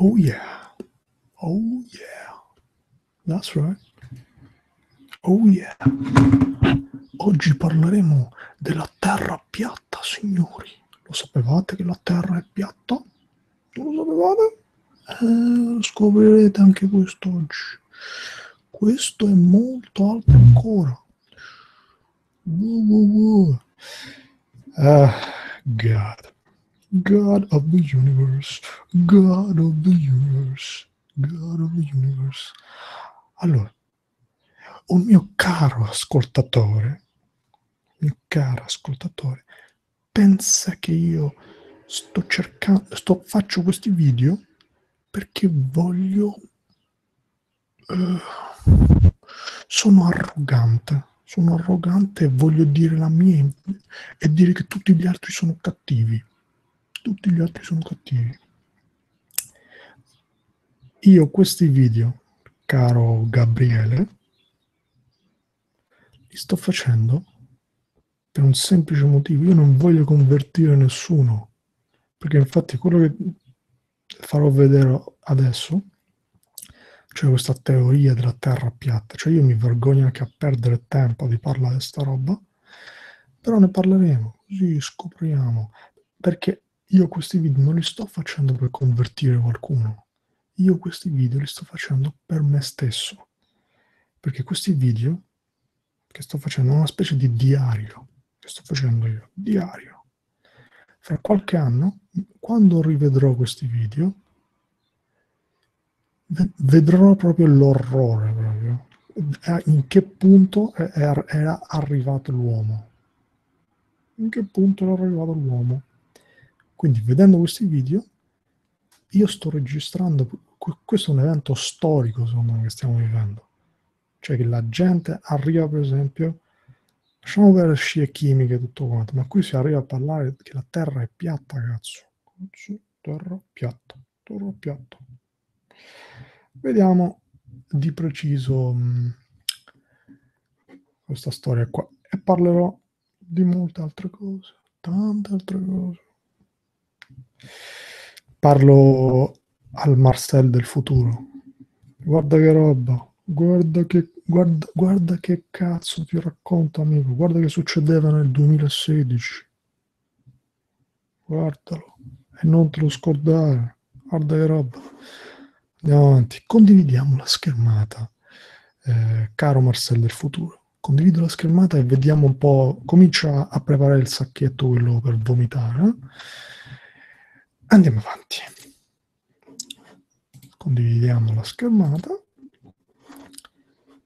Oh yeah. Oh yeah. That's right. Oh yeah. Oggi parleremo della terra piatta, signori. Lo sapevate che la terra è piatta? Non lo sapevate? Eh, scoprirete anche questo oggi. Questo è molto alto ancora. Wow, wow, wow. Ah, God. God of the universe. God of the universe. God of the universe. Allora, un mio caro ascoltatore, mio caro ascoltatore, pensa che io sto cercando, sto, faccio questi video perché voglio... Uh, sono arrogante, sono arrogante e voglio dire la mia e dire che tutti gli altri sono cattivi. Tutti gli altri sono cattivi. Io questi video, caro Gabriele, li sto facendo per un semplice motivo. Io non voglio convertire nessuno, perché infatti quello che farò vedere adesso, cioè questa teoria della terra piatta, cioè io mi vergogno anche a perdere tempo di parlare di sta roba, però ne parleremo, così scopriamo, perché io questi video non li sto facendo per convertire qualcuno, io questi video li sto facendo per me stesso, perché questi video che sto facendo è una specie di diario che sto facendo io, diario. Fra qualche anno, quando rivedrò questi video, vedrò proprio l'orrore, proprio. in che punto era arrivato l'uomo. In che punto era arrivato l'uomo. Quindi vedendo questi video, io sto registrando, questo è un evento storico secondo me che stiamo vivendo. Cioè che la gente arriva per esempio Lasciamo perdere scie chimiche e tutto quanto, ma qui si arriva a parlare che la Terra è piatta, cazzo. Terra piatta, terra piatta. Vediamo di preciso mh, questa storia qua e parlerò di molte altre cose, tante altre cose. Parlo al Marcel del futuro. Guarda che roba, guarda che Guarda, guarda che cazzo ti racconto, amico. Guarda che succedeva nel 2016. Guardalo. E non te lo scordare. Guarda che roba. Andiamo avanti. Condividiamo la schermata. Eh, caro Marcel del futuro. Condivido la schermata e vediamo un po'. Comincia a preparare il sacchetto quello per vomitare. Eh? Andiamo avanti. Condividiamo la schermata.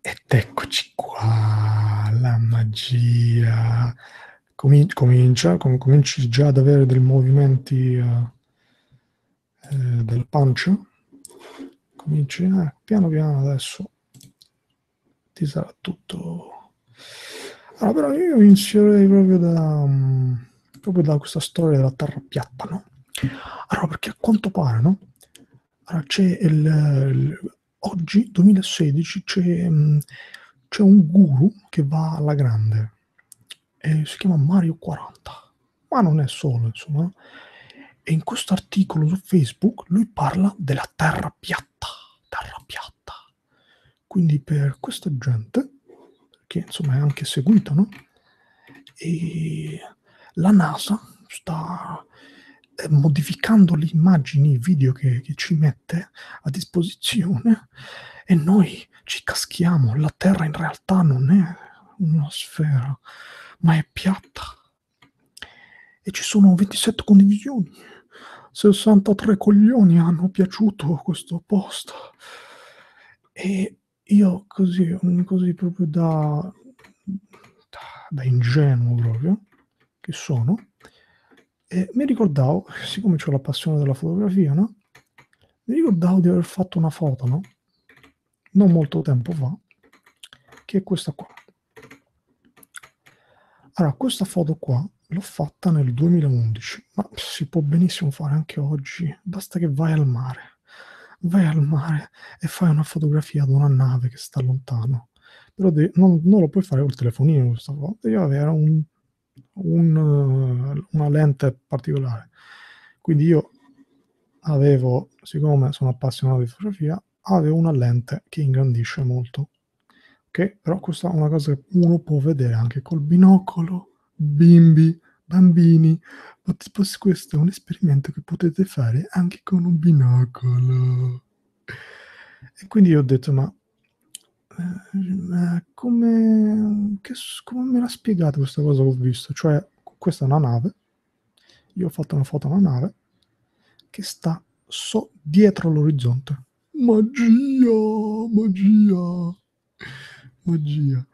Ed eccoci qua, la magia. Comin- comincia, com- cominci già ad avere dei movimenti uh, eh, del pancia. Cominci, eh, piano piano adesso ti sarà tutto. Allora, però io inizierei proprio da, um, proprio da questa storia della terra piatta, no? Allora, perché a quanto pare, no? Allora, c'è il, il oggi, 2016, c'è, mm, c'è un guru che va alla grande e si chiama Mario 40, ma non è solo, insomma. E in questo articolo su Facebook lui parla della terra piatta, terra piatta. Quindi per questa gente, che insomma è anche seguita, no? E la NASA sta eh, modificando le immagini, i video che, che ci mette a disposizione e noi ci caschiamo. La Terra in realtà non è una sfera, ma è piatta. E ci sono 27 condivisioni. 63 coglioni hanno piaciuto questo post. E io così, così proprio da, da ingenuo proprio, che sono, e mi ricordavo, siccome ho la passione della fotografia, no? Mi ricordavo di aver fatto una foto, no? Non molto tempo fa, che è questa qua. Allora, questa foto qua l'ho fatta nel 2011, ma si può benissimo fare anche oggi, basta che vai al mare. Vai al mare e fai una fotografia di una nave che sta lontano. Però de- non, non, lo puoi fare col telefonino questa foto, devi avere un un, una lente particolare. Quindi io avevo, siccome sono appassionato di fotografia, avevo una lente che ingrandisce molto. Ok? Però questa è una cosa che uno può vedere anche col binocolo, bimbi, bambini. Questo è un esperimento che potete fare anche con un binocolo. E quindi io ho detto, ma eh, come, che, come me l'ha spiegato questa cosa che ho visto? Cioè, questa è una nave, io ho fatto una foto a una nave che sta so dietro l'orizzonte. Magia, magia, magia.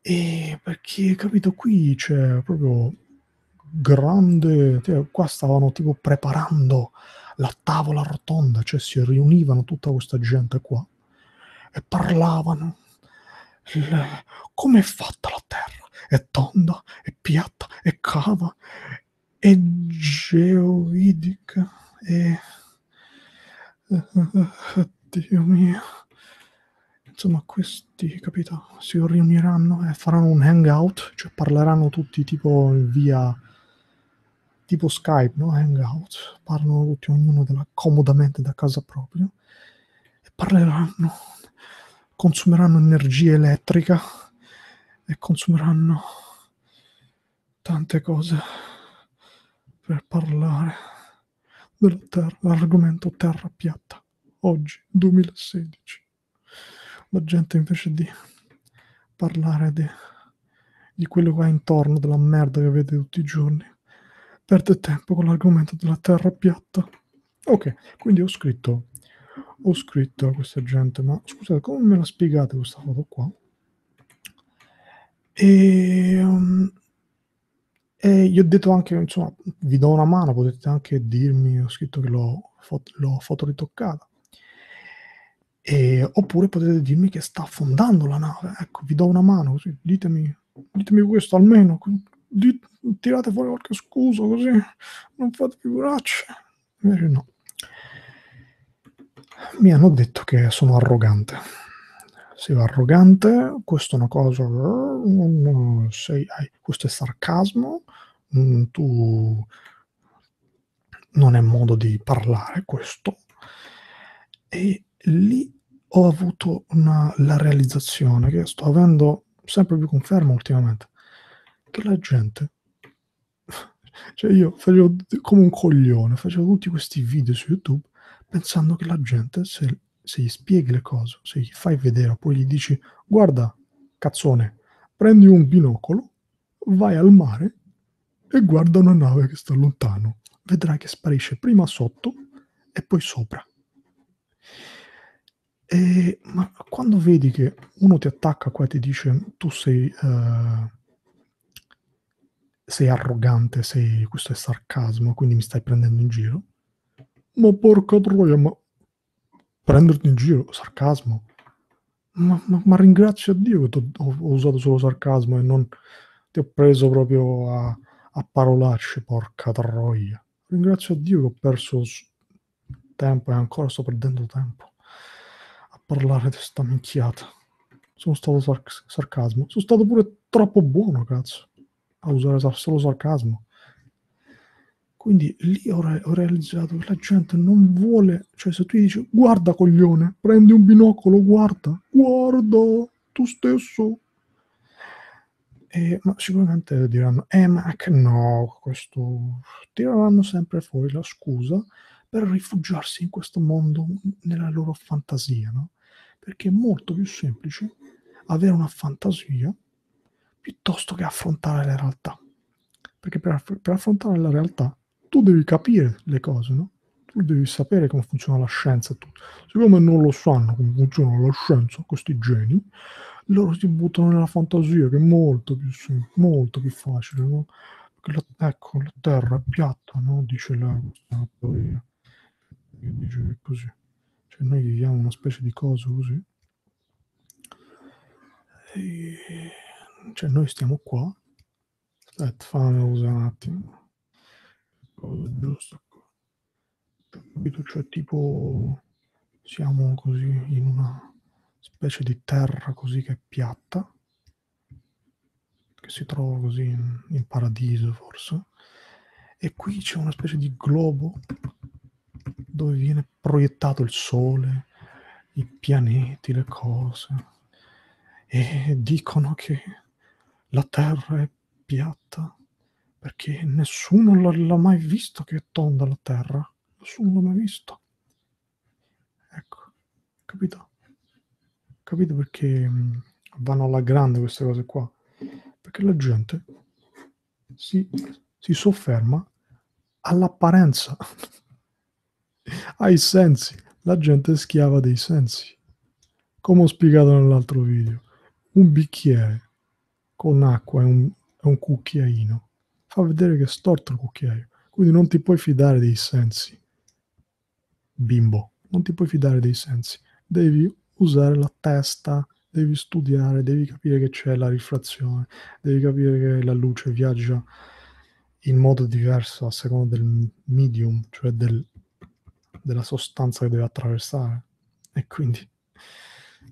E perché, capito, qui c'è proprio grande... Cioè, qua stavano tipo preparando la tavola rotonda, cioè si riunivano tutta questa gente qua e parlavano. Come è fatta la terra? È tonda, è piatta, è cava, è geoidica, è... Dio mio. Insomma, questi, capito, si riuniranno e faranno un hangout, cioè parleranno tutti tipo via tipo Skype, no? Hangout, parlano tutti, ognuno della, comodamente da casa propria e parleranno consumeranno energia elettrica e consumeranno tante cose per parlare della terra, terra piatta. Oggi, 2016. La gente invece di parlare di, di quello che ha intorno, della merda che vede tutti i giorni, perde tempo con l'argomento della terra piatta. Ok, quindi ho scritto ho scritto a questa gente, ma scusate, come me la spiegate questa foto qua? E, um, e gli ho detto anche, insomma, vi do una mano, potete anche dirmi, ho scritto che l'ho, fot- l'ho fotoritoccata. E, oppure potete dirmi che sta affondando la nave, ecco, vi do una mano, così, ditemi, ditemi questo almeno, dit, tirate fuori qualche scusa così, non fate figuracce. Invece no mi hanno detto che sono arrogante. Sei arrogante, questo è una cosa, sei, questo è sarcasmo, mm, tu non è modo di parlare questo. E lì ho avuto una, la realizzazione che sto avendo sempre più conferma ultimamente, che la gente, cioè io facevo come un coglione, facevo tutti questi video su YouTube pensando che la gente, se, se gli spieghi le cose, se gli fai vedere, poi gli dici, guarda, cazzone, prendi un binocolo, vai al mare e guarda una nave che sta lontano. Vedrai che sparisce prima sotto e poi sopra. E, ma quando vedi che uno ti attacca qua e ti dice tu sei, uh, sei arrogante, sei, questo è sarcasmo, quindi mi stai prendendo in giro, ma porca troia, ma prenderti in giro, sarcasmo. Ma, ma, ma ringrazio a Dio che ho, ho, usato solo sarcasmo e non ti ho preso proprio a, a parolacce, porca troia. Ringrazio a Dio che ho perso tempo e ancora sto perdendo tempo a parlare di sta minchiata. Sono stato sar- sarcasmo. Sono stato pure troppo buono, cazzo, a usare solo sarcasmo. Quindi lì ho, re- ho, realizzato che la gente non vuole, cioè se tu gli dici guarda coglione, prendi un binocolo, guarda, guarda, tu stesso. E, ma sicuramente diranno, eh ma che no, questo... tireranno sempre fuori la scusa per rifugiarsi in questo mondo, nella loro fantasia, no? Perché è molto più semplice avere una fantasia piuttosto che affrontare la realtà. Perché per, aff- per affrontare la realtà tu devi capire le cose, no? Tu devi sapere come funziona la scienza. Tu. Siccome non lo sanno come funziona la scienza, questi geni, loro si buttano nella fantasia che è molto più, molto più facile, no? Perché la, ecco, la Terra è piatta, no? Dice la teoria. Dice che così. Cioè noi viviamo una specie di cosa così. E... Cioè noi stiamo qua. Aspetta, fammi usare un attimo cosa giusta. Capito? Cioè, tipo, siamo così in una specie di terra così che è piatta, che si trova così in, in paradiso forse, e qui c'è una specie di globo dove viene proiettato il sole, i pianeti, le cose, e dicono che la Terra è piatta perché nessuno l'ha, mai visto che è tonda la Terra, nessuno l'ha mai visto. Ecco, capito? Capito perché vanno alla grande queste cose qua? Perché la gente si, si sofferma all'apparenza, ai sensi. La gente è schiava dei sensi. Come ho spiegato nell'altro video, un bicchiere con acqua è un, è un cucchiaino. Fa vedere che è storto il cucchiaio. Quindi non ti puoi fidare dei sensi. Bimbo, non ti puoi fidare dei sensi. Devi usare la testa, devi studiare, devi capire che c'è la rifrazione, devi capire che la luce viaggia in modo diverso a seconda del medium, cioè del, della sostanza che deve attraversare. E quindi,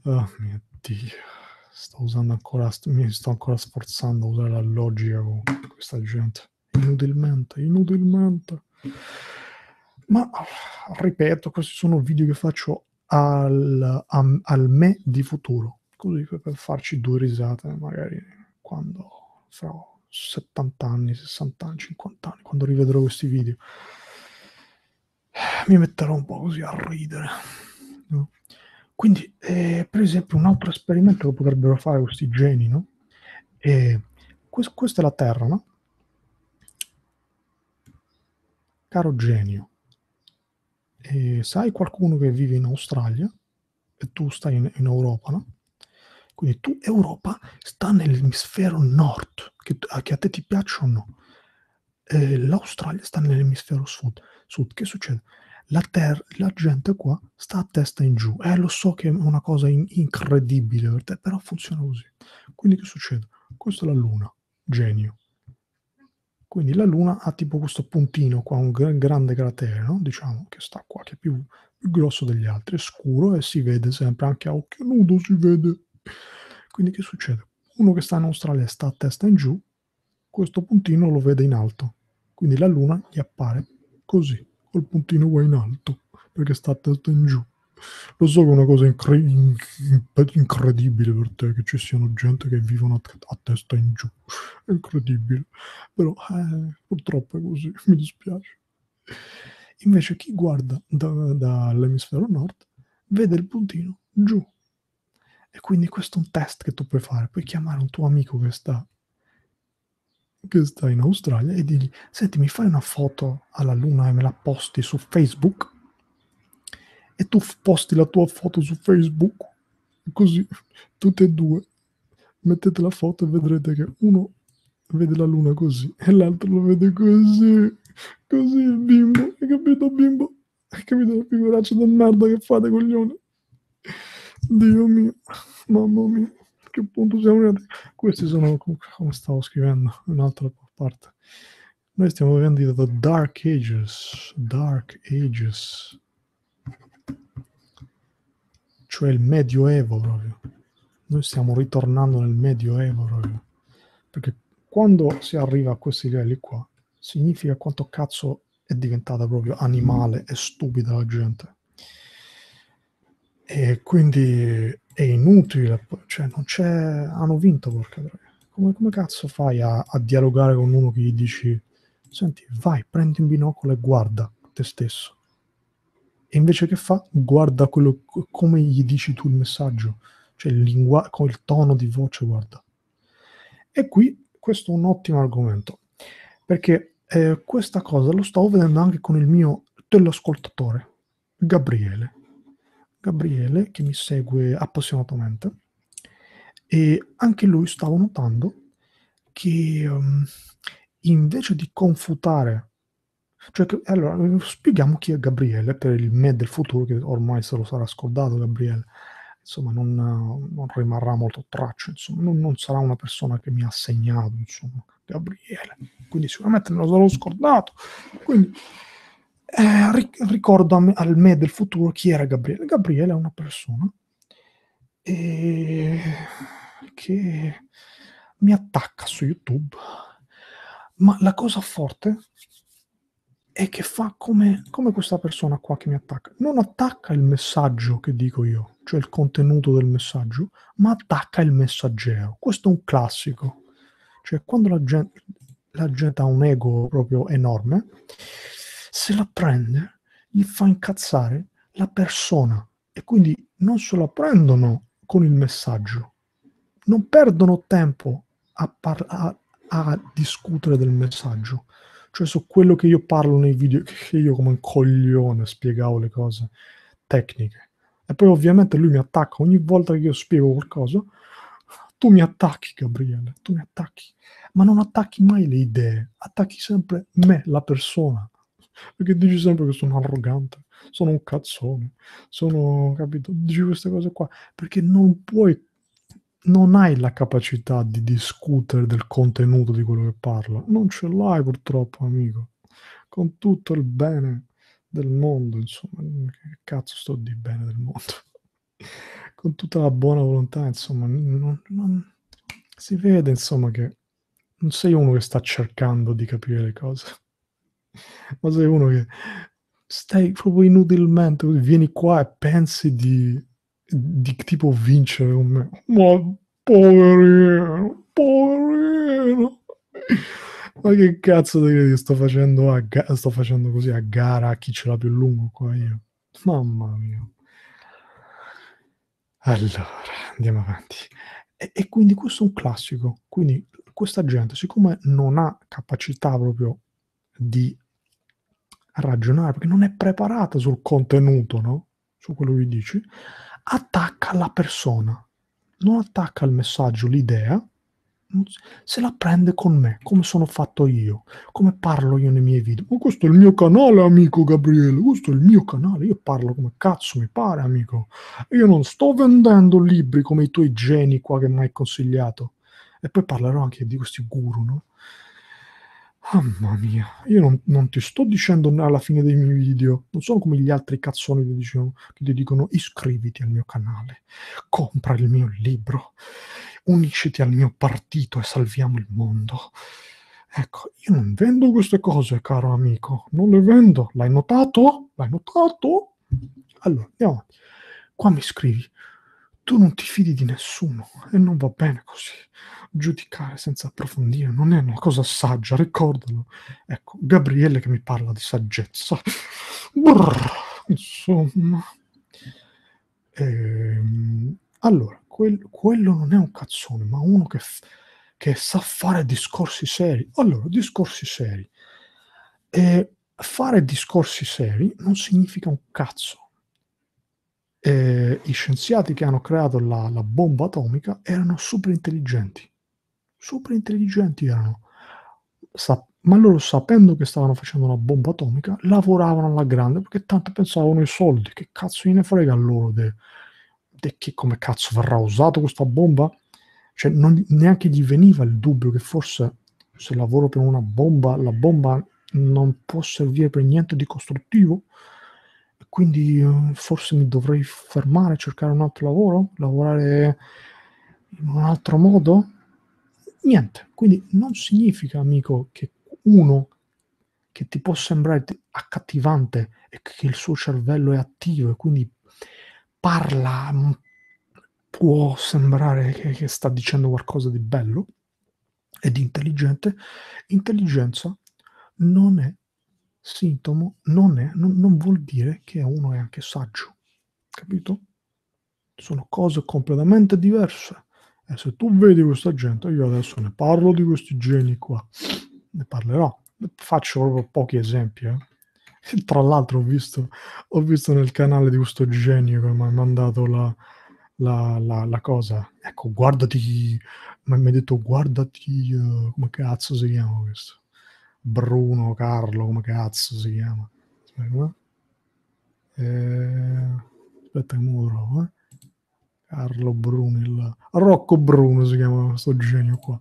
oh mio Dio, sto usando ancora, mi sto ancora sforzando a usare la logica con questa gente. Inutilmente, inutilmente. Ma ripeto, questi sono video che faccio al, al, al me di futuro, così per farci due risate, magari quando fra 70 anni, 60 anni, 50 anni, quando rivedrò questi video, mi metterò un po' così a ridere. No? Quindi, eh, per esempio, un altro esperimento che potrebbero fare questi geni, no? E quest- questa è la Terra, no? Caro genio, e sai qualcuno che vive in Australia e tu stai in, in Europa, no? Quindi tu, Europa, sta nell'emisfero nord, che, che a te ti piaccia o no. Eh, L'Australia sta nell'emisfero sud. sud. Che succede? La, ter- la gente qua sta a testa in giù. Eh, lo so che è una cosa in- incredibile per te, però funziona così. Quindi che succede? Questa è la Luna, genio. Quindi la Luna ha tipo questo puntino qua, un gr- grande cratere, no? Diciamo, che sta qua, che è più, più grosso degli altri, è scuro e si vede sempre, anche a occhio nudo si vede quindi che succede? Uno che sta in Australia sta a testa in giù, questo puntino lo vede in alto, quindi la luna gli appare così, col puntino qua in alto, perché sta a testa in giù. Lo so che è una cosa incre- incredibile per te che ci siano gente che vivono a, a testa in giù. È incredibile. Però eh, purtroppo è così, mi dispiace. Invece chi guarda da, dall'emisfero nord vede il puntino giù, e quindi questo è un test che tu puoi fare. Puoi chiamare un tuo amico che sta, che sta in Australia e dirgli, senti, mi fai una foto alla luna e me la posti su Facebook? E tu posti la tua foto su Facebook, così tutte e due mettete la foto e vedrete che uno vede la luna così e l'altro lo vede così, così il bimbo, hai capito bimbo? Hai capito la figuraccia di merda che fate coglione? Dio mio, mamma mia, che punto siamo arrivati? Questi sono, come stavo scrivendo, un'altra parte. Noi stiamo vivendo the Dark Ages, Dark Ages, cioè il Medioevo proprio. Noi stiamo ritornando nel Medioevo proprio. Perché quando si arriva a questi livelli qua, significa quanto cazzo è diventata proprio animale e stupida la gente. E quindi è inutile, cioè non c'è, hanno vinto porca troia. Come, come cazzo fai a, a, dialogare con uno che gli dici, senti, vai, prendi un binocolo e guarda te stesso. E invece che fa? Guarda quello, come gli dici tu il messaggio, cioè il linguaggio, con il tono di voce, guarda. E qui questo è un ottimo argomento, perché eh, questa cosa lo stavo vedendo anche con il mio teleascoltatore, Gabriele. Gabriele, che mi segue appassionatamente, e anche lui stava notando che um, invece di confutare, cioè che, allora spieghiamo chi è Gabriele per il me del futuro, che ormai se lo sarà scordato Gabriele, insomma non, non rimarrà molto traccia, insomma non, non, sarà una persona che mi ha segnato, insomma, Gabriele, quindi sicuramente me lo sarò scordato, quindi eh, ricordo me, al me del futuro chi era Gabriele. Gabriele è una persona eh, che mi attacca su YouTube. Ma la cosa forte e che fa come, come questa persona qua che mi attacca. Non attacca il messaggio che dico io, cioè il contenuto del messaggio, ma attacca il messaggero. Questo è un classico. Cioè, quando la gente, la gente ha un ego proprio enorme, se la prende, gli fa incazzare la persona e quindi non se la prendono con il messaggio, non perdono tempo a, par- a, a discutere del messaggio, cioè su quello che io parlo nei video, che io come un coglione spiegavo le cose tecniche. E poi ovviamente lui mi attacca ogni volta che io spiego qualcosa. Tu mi attacchi, Gabriele, tu mi attacchi. Ma non attacchi mai le idee, attacchi sempre me, la persona. Perché dici sempre che sono arrogante, sono un cazzone, sono, capito? Dici queste cose qua. Perché non puoi non hai la capacità di discutere del contenuto di quello che parla. Non ce l'hai purtroppo, amico. Con tutto il bene del mondo, insomma, che cazzo sto di bene del mondo? Con tutta la buona volontà, insomma, non, non, si vede, insomma, che non sei uno che sta cercando di capire le cose, ma sei uno che stai proprio inutilmente, vieni qua e pensi di di tipo vincere con me. Ma poverino, poverino. Ma che cazzo di credi sto facendo, a ga- sto facendo così a gara a chi ce l'ha più lungo qua io? Mamma mia. Allora, andiamo avanti. E, e quindi questo è un classico. Quindi questa gente, siccome non ha capacità proprio di ragionare, perché non è preparata sul contenuto, no? Su quello che dici, attacca la persona, non attacca il messaggio, l'idea, se la prende con me, come sono fatto io, come parlo io nei miei video. Ma questo è il mio canale, amico Gabriele, questo è il mio canale, io parlo come cazzo mi pare, amico. Io non sto vendendo libri come i tuoi geni qua che mi hai consigliato. E poi parlerò anche di questi guru, no? Mamma mia, io non, non, ti sto dicendo alla fine dei miei video, non sono come gli altri cazzoni che, dicono, che ti dicono iscriviti al mio canale, compra il mio libro, unisciti al mio partito e salviamo il mondo. Ecco, io non vendo queste cose, caro amico, non le vendo. L'hai notato? L'hai notato? Allora, andiamo avanti. Qua mi scrivi, tu non ti fidi di nessuno e non va bene così giudicare senza approfondire non è una cosa saggia, ricordalo. Ecco, Gabriele che mi parla di saggezza. Brrr, insomma. Ehm, allora, quel, quello non è un cazzone, ma uno che, che, sa fare discorsi seri. Allora, discorsi seri. E fare discorsi seri non significa un cazzo. E I scienziati che hanno creato la, la bomba atomica erano super intelligenti super intelligenti erano, Sa- ma loro sapendo che stavano facendo una bomba atomica, lavoravano alla grande perché tanto pensavano ai soldi, che cazzo gliene frega a loro di che come cazzo verrà usato questa bomba? Cioè non, neanche gli veniva il dubbio che forse se lavoro per una bomba, la bomba non può servire per niente di costruttivo, quindi uh, forse mi dovrei fermare, cercare un altro lavoro, lavorare in un altro modo niente. Quindi non significa, amico, che uno che ti può sembrare accattivante e che il suo cervello è attivo e quindi parla, mm, può sembrare che, che sta dicendo qualcosa di bello e di intelligente. Intelligenza non è sintomo, non, è, non, non vuol dire che uno è anche saggio, capito? Sono cose completamente diverse. E se tu vedi questa gente, io adesso ne parlo di questi geni qua, ne parlerò, faccio proprio pochi esempi. Eh. Tra l'altro ho visto, ho visto nel canale di questo genio che mi ha mandato la, la, la, la, cosa. Ecco, guardati, mi ha detto guardati, uh, come cazzo si chiama questo? Bruno, Carlo, come cazzo si chiama? Aspetta, eh, aspetta che me lo trovo, eh. Carlo Brunel, Rocco Bruno si chiama questo genio qua.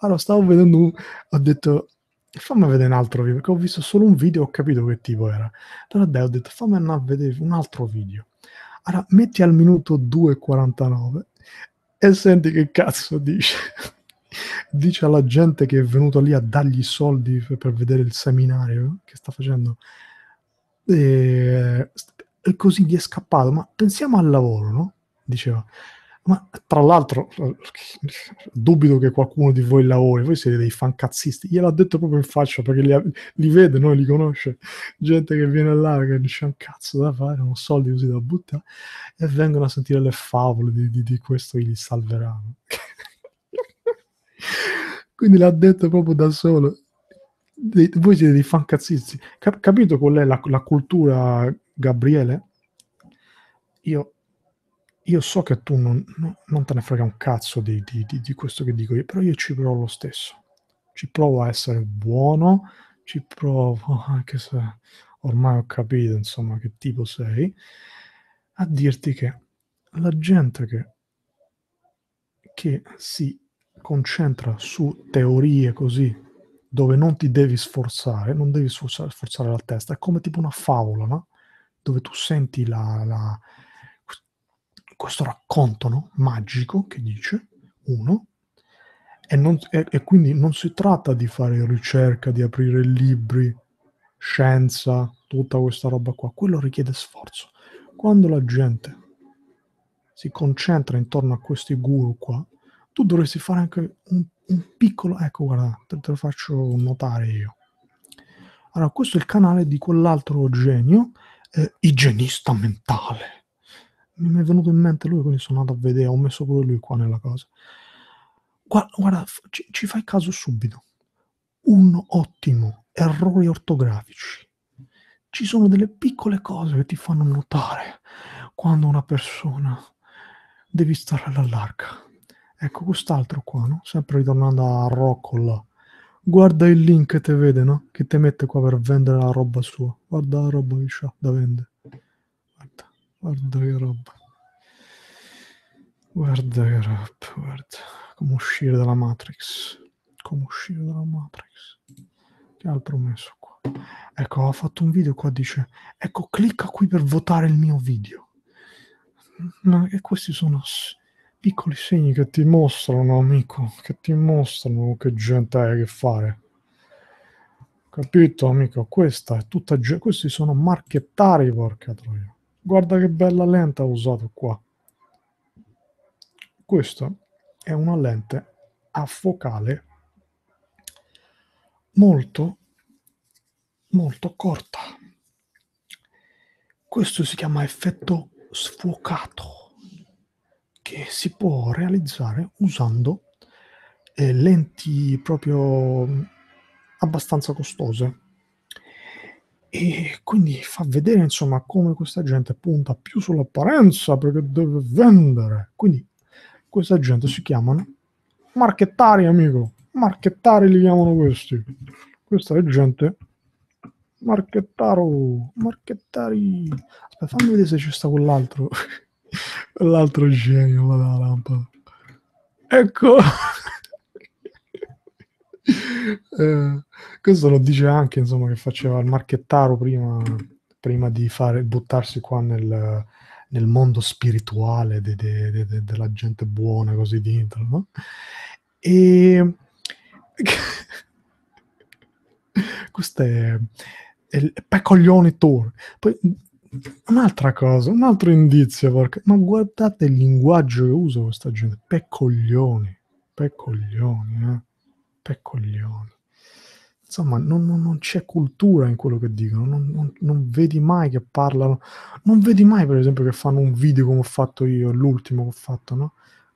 Allora, stavo vedendo, ho detto, fammi vedere un altro video, perché ho visto solo un video e ho capito che tipo era. Allora, dai, ho detto, fammi andare a vedere un altro video. Allora, metti al minuto 2.49 e senti che cazzo dice. dice alla gente che è venuto lì a dargli soldi per, per vedere il seminario che sta facendo e, e così gli è scappato ma pensiamo al lavoro no? Diceva ma tra l'altro, dubito che qualcuno di voi lavori, voi siete dei fancazzisti. Gliel'ha detto proprio in faccia perché li, li vede, no? li conosce. Gente che viene là che dice un cazzo da fare, non soldi così da buttare, e vengono a sentire le favole di, di, di questo che li salveranno. Quindi l'ha detto proprio da solo. voi siete dei fancazzisti. Cap- capito qual è la, la cultura, Gabriele? Io io so che tu non, non, te ne frega un cazzo di, di, di, di, questo che dico io, però io ci provo lo stesso. Ci provo a essere buono, ci provo, anche se ormai ho capito, insomma, che tipo sei, a dirti che la gente che, che si concentra su teorie così, dove non ti devi sforzare, non devi sforzare, sforzare la testa, è come tipo una favola, no? Dove tu senti la, la questo racconto no? magico che dice, uno, e, non, e, e, quindi non si tratta di fare ricerca, di aprire libri, scienza, tutta questa roba qua, quello richiede sforzo. Quando la gente si concentra intorno a questi guru qua, tu dovresti fare anche un, un piccolo, ecco guarda, te, te lo faccio notare io. Allora, questo è il canale di quell'altro genio, eh, igienista mentale mi è venuto in mente lui, quindi sono andato a vedere, ho messo pure lui qua nella cosa. Guarda, guarda ci, ci fai caso subito. Un ottimo errori ortografici. Ci sono delle piccole cose che ti fanno notare quando una persona devi stare alla larga. Ecco, quest'altro qua, no? Sempre ritornando a Rocco là. Guarda il link che te vede, no? Che ti mette qua per vendere la roba sua. Guarda la roba che c'ha da vendere. Guarda che roba. Guarda che roba, guarda. Come uscire dalla Matrix. Come uscire dalla Matrix. Che altro ho messo qua? Ecco, ho fatto un video qua, dice, ecco, clicca qui per votare il mio video. Ma e questi sono piccoli segni che ti mostrano, amico, che ti mostrano che gente hai a che fare. Capito, amico? Questa è tutta... Questi sono marchettari, porca troia. Guarda che bella lente ho usato qua. Questa è una lente a focale molto, molto corta. Questo si chiama effetto sfuocato, che si può realizzare usando eh, lenti proprio abbastanza costose e quindi fa vedere insomma come questa gente punta più sull'apparenza perché deve vendere. Quindi questa gente si chiamano marchettari, amico. Marchettari li chiamano questi. Questa è gente marchettaro, marchettari. Aspetta, fammi vedere se c'è sta quell'altro quell'altro genio dalla lampada. Ecco. Eh, questo lo dice anche insomma che faceva il marchettaro prima, prima di fare, buttarsi qua nel, nel mondo spirituale de, de, de, della gente buona così dentro no? e questo è, è il Pecoglioni Tour poi un'altra cosa un altro indizio porca, ma guardate il linguaggio che usa questa gente Pecoglioni Pecoglioni eh peccoglioni. Insomma, non, non, non, c'è cultura in quello che dicono, non, non, vedi mai che parlano, non vedi mai per esempio che fanno un video come ho fatto io, l'ultimo che ho fatto, no?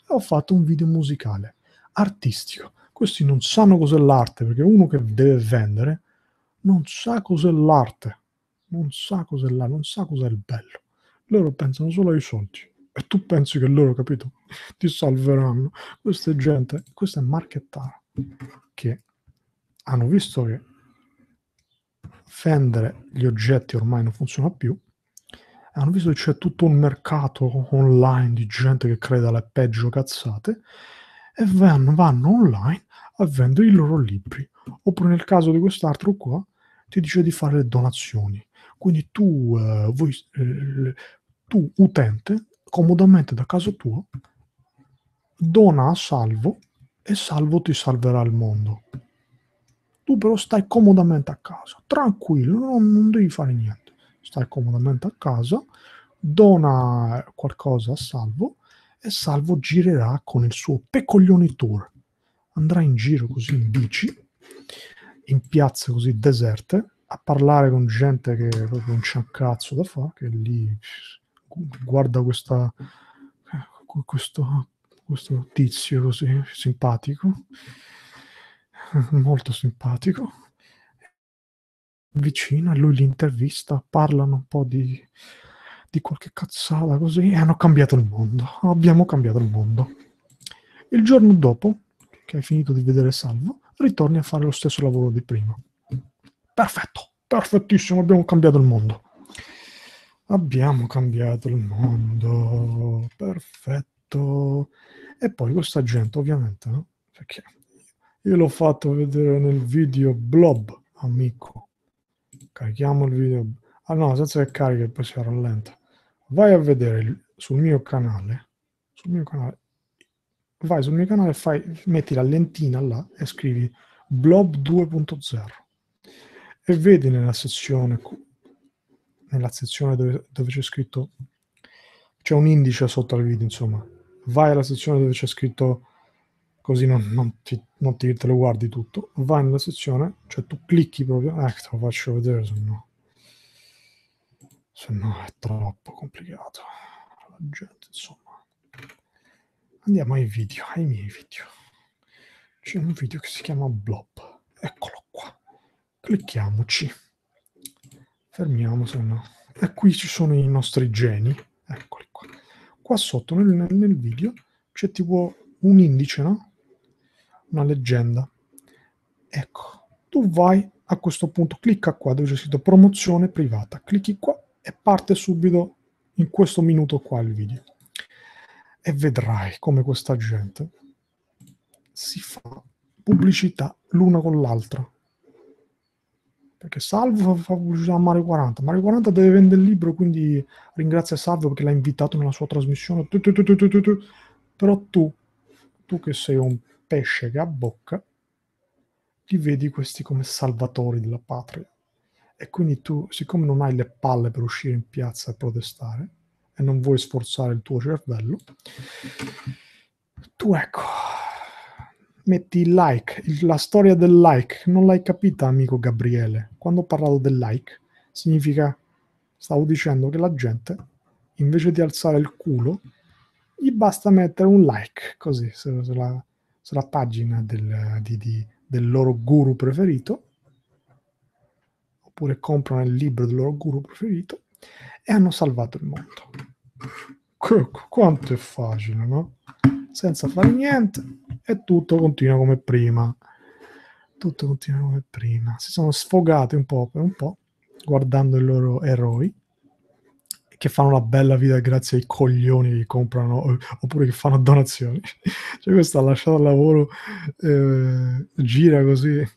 Ho fatto un video musicale, artistico. Questi non sanno cos'è l'arte, perché uno che deve vendere non sa cos'è l'arte, non sa cos'è l'arte, non sa cos'è il bello. Loro pensano solo ai soldi e tu pensi che loro, capito, ti salveranno. Questa gente, questa è marchettara che hanno visto che vendere gli oggetti ormai non funziona più, hanno visto che c'è tutto un mercato online di gente che crede alle peggio cazzate e vanno, vanno online a vendere i loro libri. Oppure nel caso di quest'altro qua, ti dice di fare le donazioni. Quindi tu, eh, voi, eh, tu utente, comodamente da casa tua, dona a salvo e salvo ti salverà il mondo. Tu però stai comodamente a casa, tranquillo, non, non devi fare niente. Stai comodamente a casa, dona qualcosa a Salvo e Salvo girerà con il suo pecoglioni tour. Andrà in giro così in bici, in piazze così deserte, a parlare con gente che proprio non c'è un cazzo da fare, che lì guarda questa, questo, questo tizio così simpatico, molto simpatico, vicino e lui li intervista, parlano un po' di, di qualche cazzata così e hanno cambiato il mondo. Abbiamo cambiato il mondo. Il giorno dopo, che hai finito di vedere Salvo, ritorni a fare lo stesso lavoro di prima. Perfetto, perfettissimo, abbiamo cambiato il mondo. Abbiamo cambiato il mondo, perfetto. E poi questa gente, ovviamente, no? Perché io l'ho fatto vedere nel video Blob, amico. Carichiamo il video. Ah no, senza che carichi, poi si rallenta. Vai a vedere sul mio canale. Sul mio canale. Vai sul mio canale, fai, metti la lentina là e scrivi Blob 2.0 e vedi nella sezione nella sezione dove, dove c'è scritto c'è un indice sotto al video insomma vai alla sezione dove c'è scritto così non, non, ti, non ti, te lo guardi tutto. Vai nella sezione cioè tu clicchi proprio. Eh te lo faccio vedere se no. Se no è troppo complicato. La gente insomma. Andiamo ai video ai miei video. C'è un video che si chiama Blob. Eccolo qua. Clicchiamoci. Fermiamo se no. E qui ci sono i nostri geni. Eccoli qua sotto nel, nel video c'è tipo un indice no? Una leggenda. Ecco tu vai a questo punto clicca qua dove c'è scritto promozione privata. Clicchi qua e parte subito in questo minuto qua il video. E vedrai come questa gente si fa pubblicità l'una con l'altra perché Salvo fa pubblicità a Mario 40. Mario 40 deve vendere il libro, quindi ringrazia Salvo perché l'ha invitato nella sua trasmissione. Tu, tu, tu, Però tu, tu che sei un pesce che ha bocca, li vedi questi come salvatori della patria. E quindi tu, siccome non hai le palle per uscire in piazza e protestare, e non vuoi sforzare il tuo cervello, tu ecco, metti il like, la storia del like, non l'hai capita amico Gabriele. Quando ho parlato del like, significa, stavo dicendo che la gente, invece di alzare il culo, gli basta mettere un like, così, sulla, sulla pagina del, di, di, del loro guru preferito, oppure comprano il libro del loro guru preferito e hanno salvato il mondo. Qu- quanto è facile, no? Senza fare niente e tutto continua come prima. Tutto continua come prima. Si sono sfogati un po' per un po', guardando i loro eroi, che fanno una bella vita grazie ai coglioni che comprano, oppure che fanno donazioni. cioè questo ha lasciato il lavoro, eh, gira così,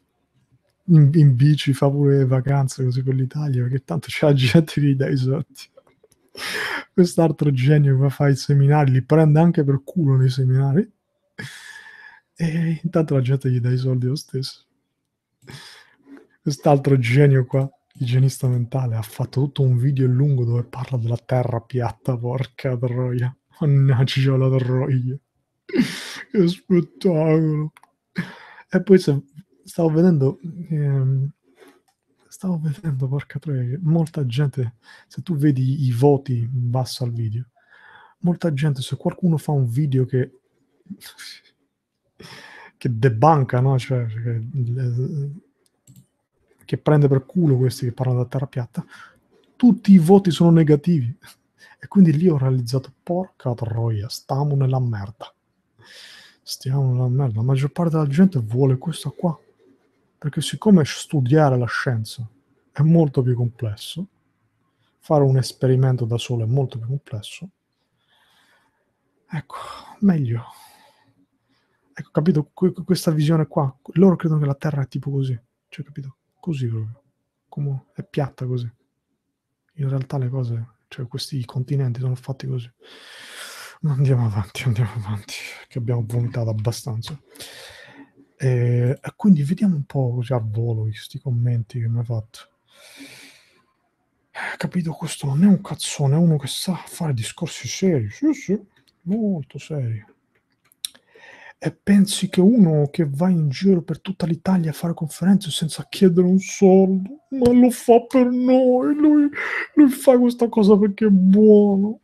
in, in, bici, fa pure vacanze così per l'Italia, perché tanto c'è la gente che gli dà i soldi. Quest'altro genio che fa i seminari, li prende anche per culo nei seminari e intanto la gente gli dà i soldi lo stesso. Quest'altro genio qua, igienista mentale, ha fatto tutto un video lungo dove parla della terra piatta, porca troia. Mannaggia la troia. che spettacolo. E poi se, stavo vedendo... Ehm, stavo vedendo, porca troia, che molta gente, se tu vedi i voti in basso al video, molta gente, se qualcuno fa un video che che debanca, no? Cioè, che, che, prende per culo questi che parlano da terra piatta, tutti i voti sono negativi. E quindi lì ho realizzato, porca troia, stiamo nella merda. Stiamo nella merda. La maggior parte della gente vuole questo qua. Perché siccome studiare la scienza è molto più complesso, fare un esperimento da solo è molto più complesso, ecco, meglio Ecco, capito? questa visione qua. Loro credono che la Terra è tipo così. Cioè, capito? Così proprio. Come è piatta così. In realtà le cose, cioè questi continenti sono fatti così. Andiamo avanti, andiamo avanti, che abbiamo vomitato abbastanza. E, e quindi vediamo un po' così a volo questi commenti che mi ha fatto. Eh, capito, questo non è un cazzone, è uno che sa fare discorsi seri, sì, sì, molto seri. E pensi che uno che va in giro per tutta l'Italia a fare conferenze senza chiedere un soldo, ma lo fa per noi, lui, lui fa questa cosa perché è buono?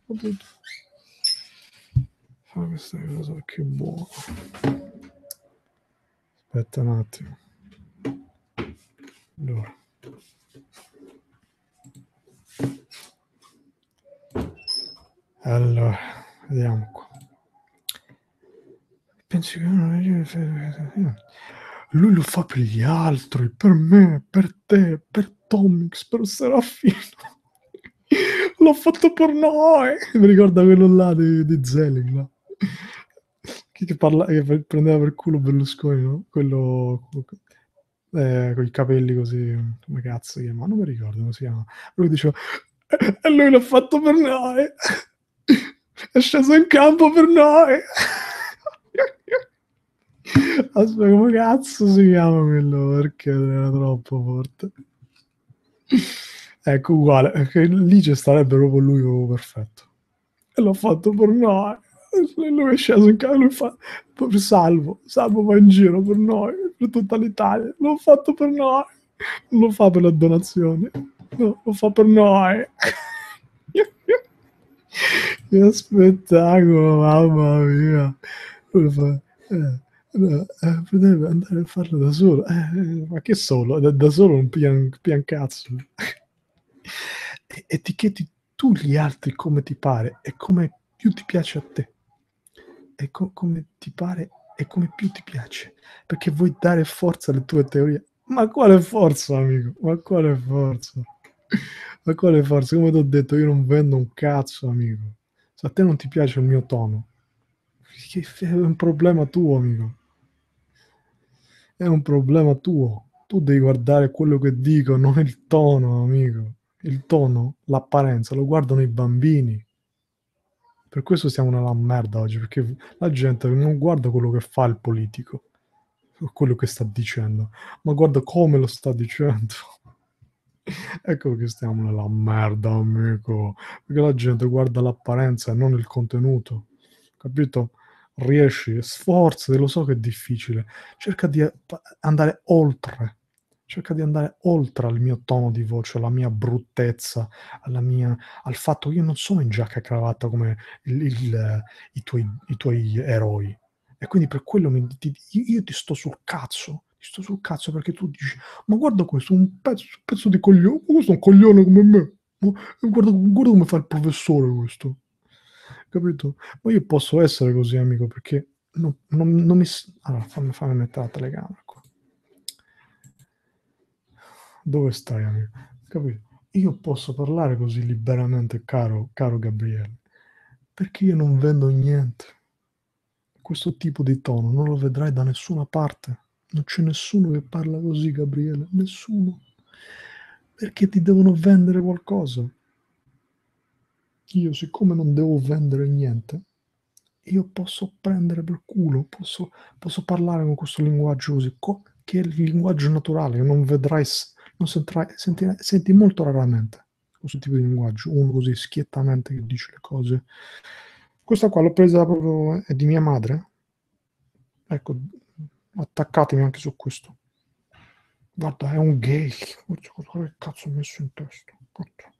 Fa questa cosa perché è buono. Aspetta un attimo. Allora. Allora, vediamo qua. Pensi che lui lo fa per gli altri, per me, per te, per Tomix, per Serafino. L'ho fatto per noi. Mi ricorda quello là di, di Zelig, no? Che, parla, che prendeva per culo Berlusconi, no? Quello eh, con i capelli così, come cazzo chiama? Non mi ricordo come si chiama. Lui diceva, e lui l'ha fatto per noi. È sceso in campo per noi. Aspetta, come cazzo si chiama quello? Perché era troppo forte. Ecco, uguale, lì ci starebbe proprio lui proprio perfetto. E l'ho fatto per noi lui è sceso in casa, lui fa Salvo, Salvo va in giro per noi, per tutta l'Italia, l'ho fatto per noi, non lo fa per la donazione, no, lo fa per noi. che spettacolo, mamma mia. Lui fa, eh, eh, potrebbe andare a farlo da solo. Eh, ma che solo? Da, da solo un pian, pian cazzo. Etichetti tu gli altri come ti pare e come più ti piace a te e co- come ti pare e come più ti piace, perché vuoi dare forza alle tue teorie. Ma quale forza, amico? Ma quale forza? Ma quale forza? Come ti ho detto, io non vendo un cazzo, amico. Se a te non ti piace il mio tono, è un problema tuo, amico. È un problema tuo. Tu devi guardare quello che dico, non il tono, amico. Il tono, l'apparenza, lo guardano i bambini. Per questo siamo nella merda oggi, perché la gente non guarda quello che fa il politico, quello che sta dicendo, ma guarda come lo sta dicendo. ecco che stiamo nella merda, amico, perché la gente guarda l'apparenza e non il contenuto, capito? Riesci, sforzati, lo so che è difficile, cerca di andare oltre cerca di andare oltre al mio tono di voce, alla mia bruttezza, alla mia, al fatto che io non sono in giacca e cravatta come il, il, i, tuoi, i, tuoi, eroi. E quindi per quello mi, ti, io ti sto sul cazzo. Ti sto sul cazzo perché tu dici, ma guarda questo, un pezzo, un pezzo di coglione, questo è un coglione come me. Guarda, guarda come fa il professore questo. Capito? Ma io posso essere così, amico, perché non, non, non mi... Allora, fammi, fammi mettere la telecamera dove stai, amico? Capito? Io posso parlare così liberamente, caro, caro Gabriele, perché io non vendo niente. Questo tipo di tono non lo vedrai da nessuna parte. Non c'è nessuno che parla così, Gabriele, nessuno. Perché ti devono vendere qualcosa. Io, siccome non devo vendere niente, io posso prendere per culo, posso, posso parlare con questo linguaggio così, che è il linguaggio naturale, non vedrai non sentirai, sentirai, senti molto raramente questo tipo di linguaggio, uno così schiettamente che dice le cose. Questa qua l'ho presa proprio, è di mia madre. Ecco, attaccatemi anche su questo. Guarda, è un gay. Che cazzo ho messo in testa. Guarda.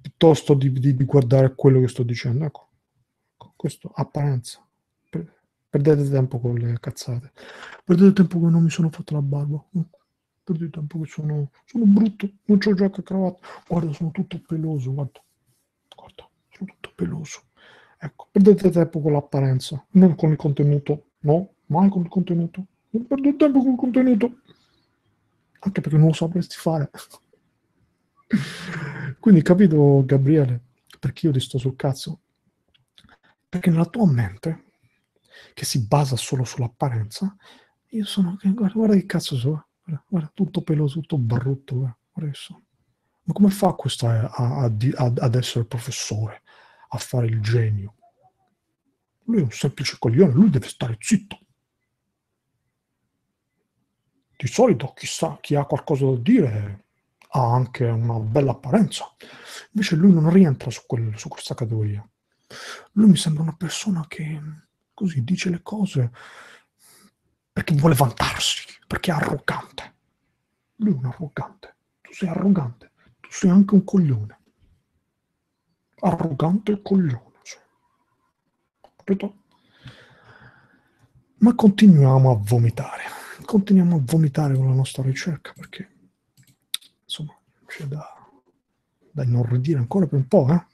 Piuttosto di, di, di, guardare quello che sto dicendo. Ecco, questo, apparenza. Perdete tempo con le cazzate. Perdete tempo che non mi sono fatto la barba perdi tempo che sono, sono brutto, non c'ho giacca e cravatta, guarda sono tutto peloso, guarda, guarda, sono tutto peloso. Ecco, perdete tempo con l'apparenza, non con il contenuto, no, mai con il contenuto, non perdo tempo con il contenuto, anche perché non lo sapresti fare. Quindi capito Gabriele, perché io ti sto sul cazzo? Perché nella tua mente, che si basa solo sull'apparenza, io sono, guarda, guarda che cazzo sono, Guarda, guarda, tutto peloso, tutto brutto. Guarda, guarda Ma come fa questo a, a, a, ad essere professore, a fare il genio? Lui è un semplice coglione, lui deve stare zitto. di solito chissà chi ha qualcosa da dire ha anche una bella apparenza. Invece lui non rientra su, quel, su questa categoria. Lui mi sembra una persona che così dice le cose perché vuole vantarsi, perché è arrogante. Lui è un arrogante. Tu sei arrogante. Tu sei anche un coglione. Arrogante e coglione. Sì. Capito? Ma continuiamo a vomitare. Continuiamo a vomitare con la nostra ricerca perché insomma c'è da, da inorridire ancora per un po', eh?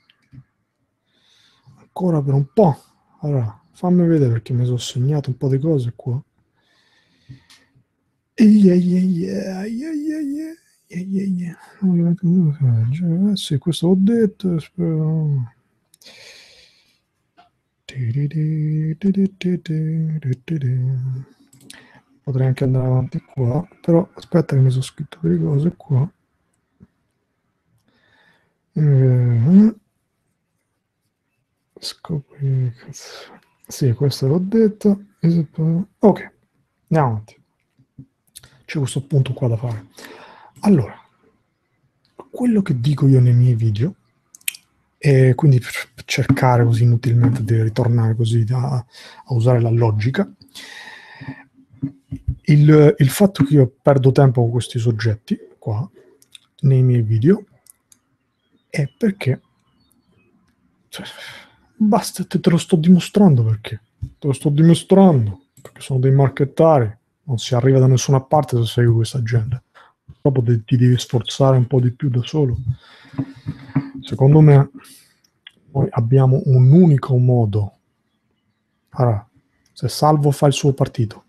Ancora per un po'. Allora, fammi vedere perché mi sono segnato un po' di cose qua. Yeah, yeah, yeah, sì, questo l'ho detto. Spero. Potrei anche andare avanti qua, però aspetta che mi sono scritto delle cose qua. Eh, scopri... Sì, questo l'ho detto. Ok, andiamo avanti c'è questo punto qua da fare. Allora, quello che dico io nei miei video, e quindi per cercare così inutilmente di ritornare così a, a usare la logica, il, il, fatto che io perdo tempo con questi soggetti qua nei miei video è perché cioè, basta, te, te lo sto dimostrando perché te lo sto dimostrando perché sono dei marchettari non si arriva da nessuna parte se segui questa gente. Dopo ti, ti devi sforzare un po' di più da solo. Secondo me noi abbiamo un unico modo. Allora, se Salvo fa il suo partito,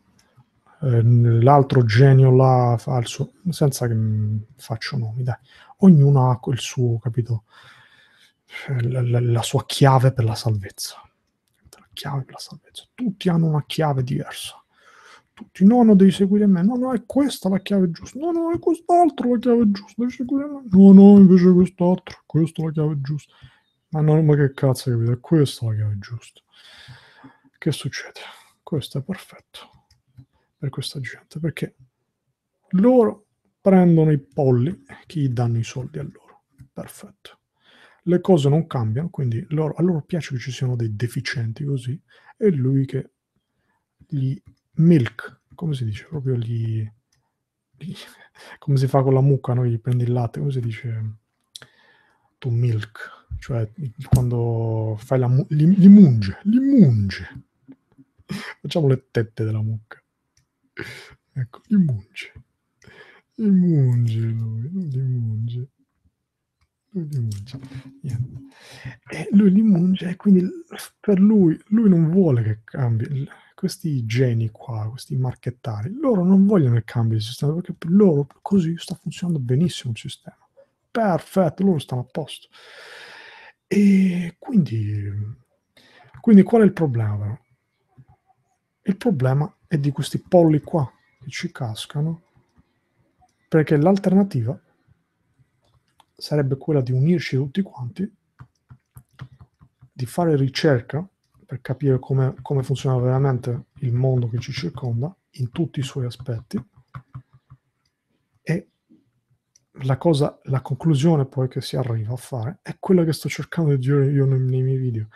eh, l'altro genio là fa il suo, senza che faccio nomi, dai. Ognuno ha il suo, capito, la, la, la sua chiave per la salvezza. La chiave per la salvezza. Tutti hanno una chiave diversa tutti. No, no, devi seguire me. No, no, è questa la chiave giusta. No, no, è quest'altro la chiave giusta. Devi seguire me. No, no, invece quest'altro. Questa è la chiave giusta. Ma no, ma che cazzo, capito? È questa la chiave giusta. Che succede? Questo è perfetto per questa gente perché loro prendono i polli e chi danno i soldi a loro. Perfetto. Le cose non cambiano, quindi loro, a loro piace che ci siano dei deficienti così, e lui che gli milk, come si dice? Proprio gli, gli come si fa con la mucca, no? Gli prendi il latte, come si dice? To milk, cioè quando fai la mu- li, li munge, li munge. Facciamo le tette della mucca. Ecco, li munge. Li munge lui, li munge. Lui li munge. E lui li munge e quindi per lui, lui non vuole che cambi questi geni qua, questi marchettari, loro non vogliono il cambio di sistema perché per loro così sta funzionando benissimo il sistema. Perfetto, loro stanno a posto. E quindi, quindi qual è il problema? Il problema è di questi polli qua che ci cascano, perché l'alternativa sarebbe quella di unirci tutti quanti, di fare ricerca per capire come, come funziona veramente il mondo che ci circonda in tutti i suoi aspetti e la cosa, la conclusione poi che si arriva a fare è quella che sto cercando di dire io nei, nei miei video,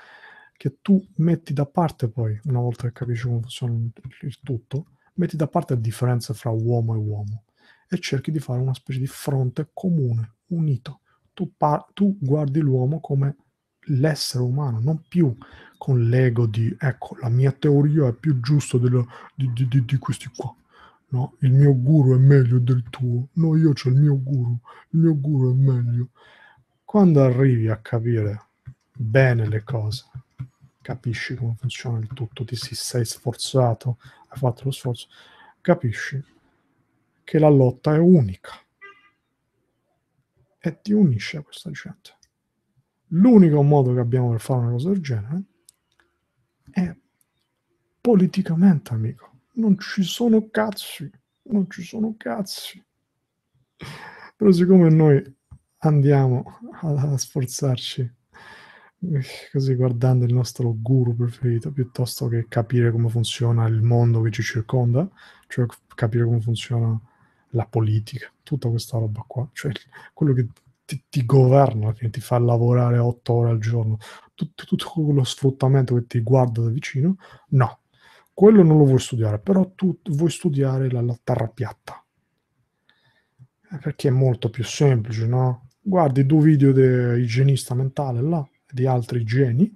che tu metti da parte poi, una volta che capisci come funziona il tutto, metti da parte le differenze fra uomo e uomo e cerchi di fare una specie di fronte comune, unito. Tu, par- tu guardi l'uomo come l'essere umano, non più con l'ego di ecco la mia teoria è più giusta della, di, di, di, di, questi qua. No, il mio guru è meglio del tuo. No, io ho il mio guru, il mio guru è meglio. Quando arrivi a capire bene le cose, capisci come funziona il tutto, ti sei sforzato, hai fatto lo sforzo, capisci che la lotta è unica e ti unisce a questa gente. L'unico modo che abbiamo per fare una cosa del genere è politicamente, amico. Non ci sono cazzi, non ci sono cazzi. Però siccome noi andiamo a, a sforzarci così guardando il nostro guru preferito, piuttosto che capire come funziona il mondo che ci circonda, cioè capire come funziona la politica, tutta questa roba qua, cioè quello che ti, ti governa, che ti fa lavorare otto ore al giorno, tutto, tutto quello sfruttamento che ti guarda da vicino, no, quello non lo vuoi studiare, però tu vuoi studiare la, la terra piatta, eh, perché è molto più semplice, no? Guardi due video di igienista mentale là, di altri geni,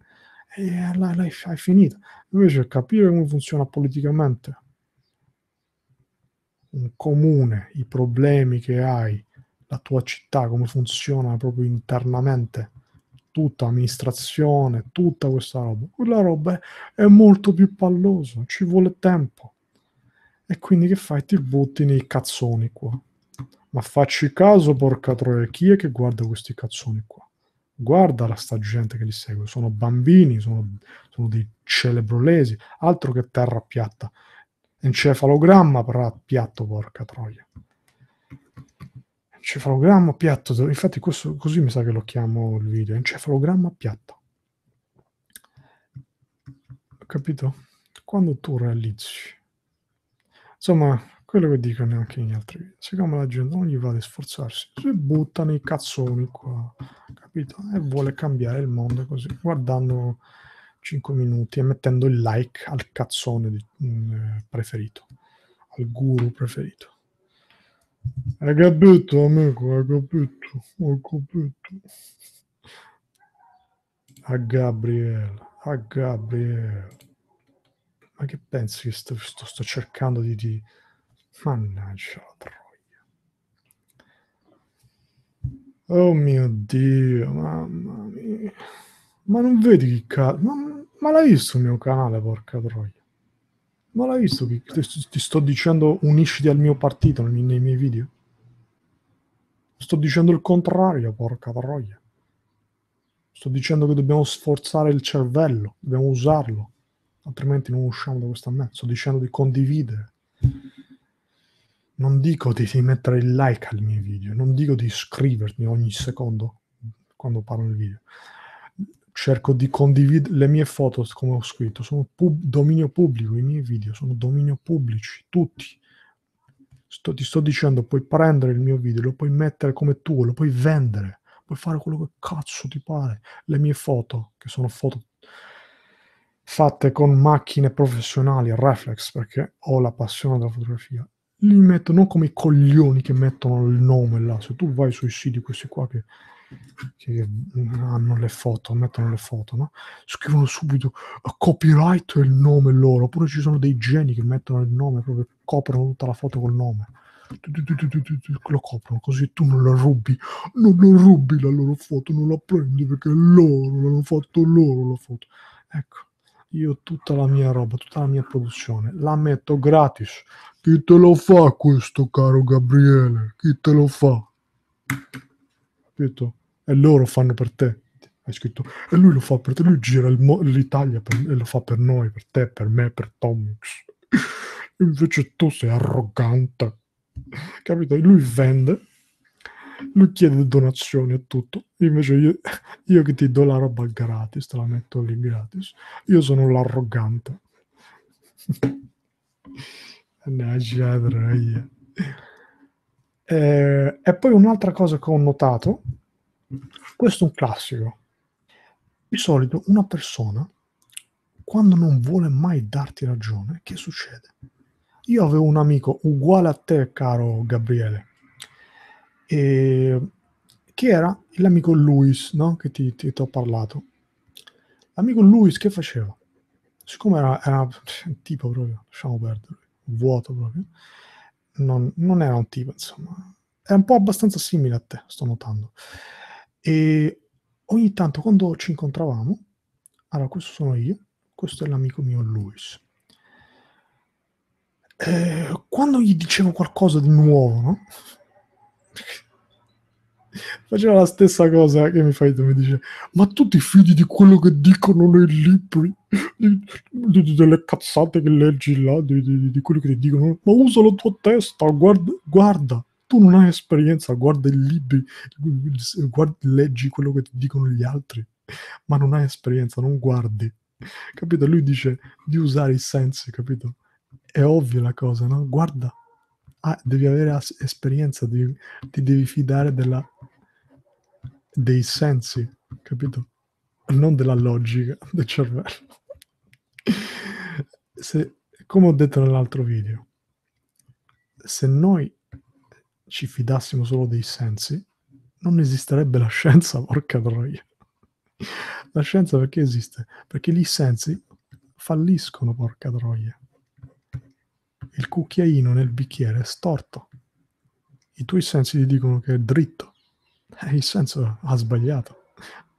e l'hai, l'hai, hai finito. Invece capire come funziona politicamente un comune, i problemi che hai, la tua città, come funziona proprio internamente, tutta amministrazione, tutta questa roba. Quella roba è, molto più pallosa, ci vuole tempo. E quindi che fai? Ti butti nei cazzoni qua. Ma facci caso, porca troia, chi è che guarda questi cazzoni qua? Guarda la sta gente che li segue, sono bambini, sono, sono dei celebrolesi, altro che terra piatta. Encefalogramma piatto, porca troia. Encefalogramma piatto, infatti questo, così mi sa che lo chiamo il video, encefalogramma piatto. Capito? Quando tu realizzi. Insomma, quello che dicono anche negli altri video. Siccome la gente non gli va di sforzarsi, si buttano i cazzoni qua, capito? E vuole cambiare il mondo così, guardando 5 minuti e mettendo il like al cazzone di, mh, mm, preferito, al guru preferito. Hai capito, amico? Hai capito? Hai capito? A Gabriele, a Gabriele. Ma che pensi che sto, sto, sto cercando di, di... Mannaggia la troia. Oh mio Dio, mamma mia. Ma non vedi che cazzo? Ma, ma, l'hai visto il mio canale, porca troia? Ma l'hai visto che ti, sto dicendo unisciti al mio partito nei, miei video? Sto dicendo il contrario, porca troia. Sto dicendo che dobbiamo sforzare il cervello, dobbiamo usarlo, altrimenti non usciamo da questa merda. Sto dicendo di condividere. Non dico di, mettere il like ai miei video, non dico di iscrivermi ogni secondo quando parlo nel video cerco di condividere le mie foto, come ho scritto, sono pub- dominio pubblico, i miei video sono dominio pubblici, tutti. Sto, ti sto dicendo, puoi prendere il mio video, lo puoi mettere come tuo, lo puoi vendere, puoi fare quello che cazzo ti pare. Le mie foto, che sono foto fatte con macchine professionali, reflex, perché ho la passione della fotografia, li metto non come i coglioni che mettono il nome là. Se tu vai sui siti questi qua che che hanno le foto, mettono le foto, no? Scrivono subito copyright e il nome loro, oppure ci sono dei geni che mettono il nome, proprio coprono tutta la foto col nome. Lo coprono così tu non la rubi, non la rubi la loro foto, non la prendi perché loro l'hanno fatto loro la foto. Ecco, io tutta la mia roba, tutta la mia produzione la metto gratis. Chi te lo fa questo, caro Gabriele? Chi te lo fa? Capito? E loro fanno per te. Hai scritto, e lui lo fa per te, lui gira mo- l'Italia per, e lo fa per noi, per te, per me, per Tomix. Invece tu sei arrogante. Capito? E lui vende, lui chiede donazioni e tutto. Invece io, io che ti do la roba gratis, te la metto lì gratis. Io sono l'arrogante. eh, e poi un'altra cosa che ho notato questo è un classico. Di solito una persona, quando non vuole mai darti ragione, che succede? Io avevo un amico uguale a te, caro Gabriele, e... che era l'amico Luis, no? che ti, ti, ti ho parlato. L'amico Luis che faceva? Siccome era, era un tipo proprio, lasciamo perdere, vuoto proprio, non, non era un tipo, insomma, è un po' abbastanza simile a te, sto notando. E ogni tanto quando ci incontravamo, allora questo sono io, questo è l'amico mio Luis. Eh, quando gli dicevo qualcosa di nuovo, no? Faceva la stessa cosa che mi fai tu, mi dice, ma tu ti fidi di quello che dicono nei libri, di, di, delle cazzate che leggi là, di, di, quello che ti dicono, ma usa la tua testa, guarda, guarda tu non hai esperienza, guarda i libri, guarda, leggi quello che ti dicono gli altri. ma non hai esperienza, non guardi. Capito? Lui dice di usare i sensi, capito? È ovvio la cosa, no? Guarda, ah, devi avere esperienza, devi, ti devi fidare della, dei sensi, capito? Non della logica del cervello. Se, come ho detto nell'altro video, se noi ci fidassimo solo dei sensi, non esisterebbe la scienza, porca troia. La scienza perché esiste? Perché gli sensi falliscono, porca troia. Il cucchiaino nel bicchiere è storto. I tuoi sensi ti dicono che è dritto. E il senso ha sbagliato.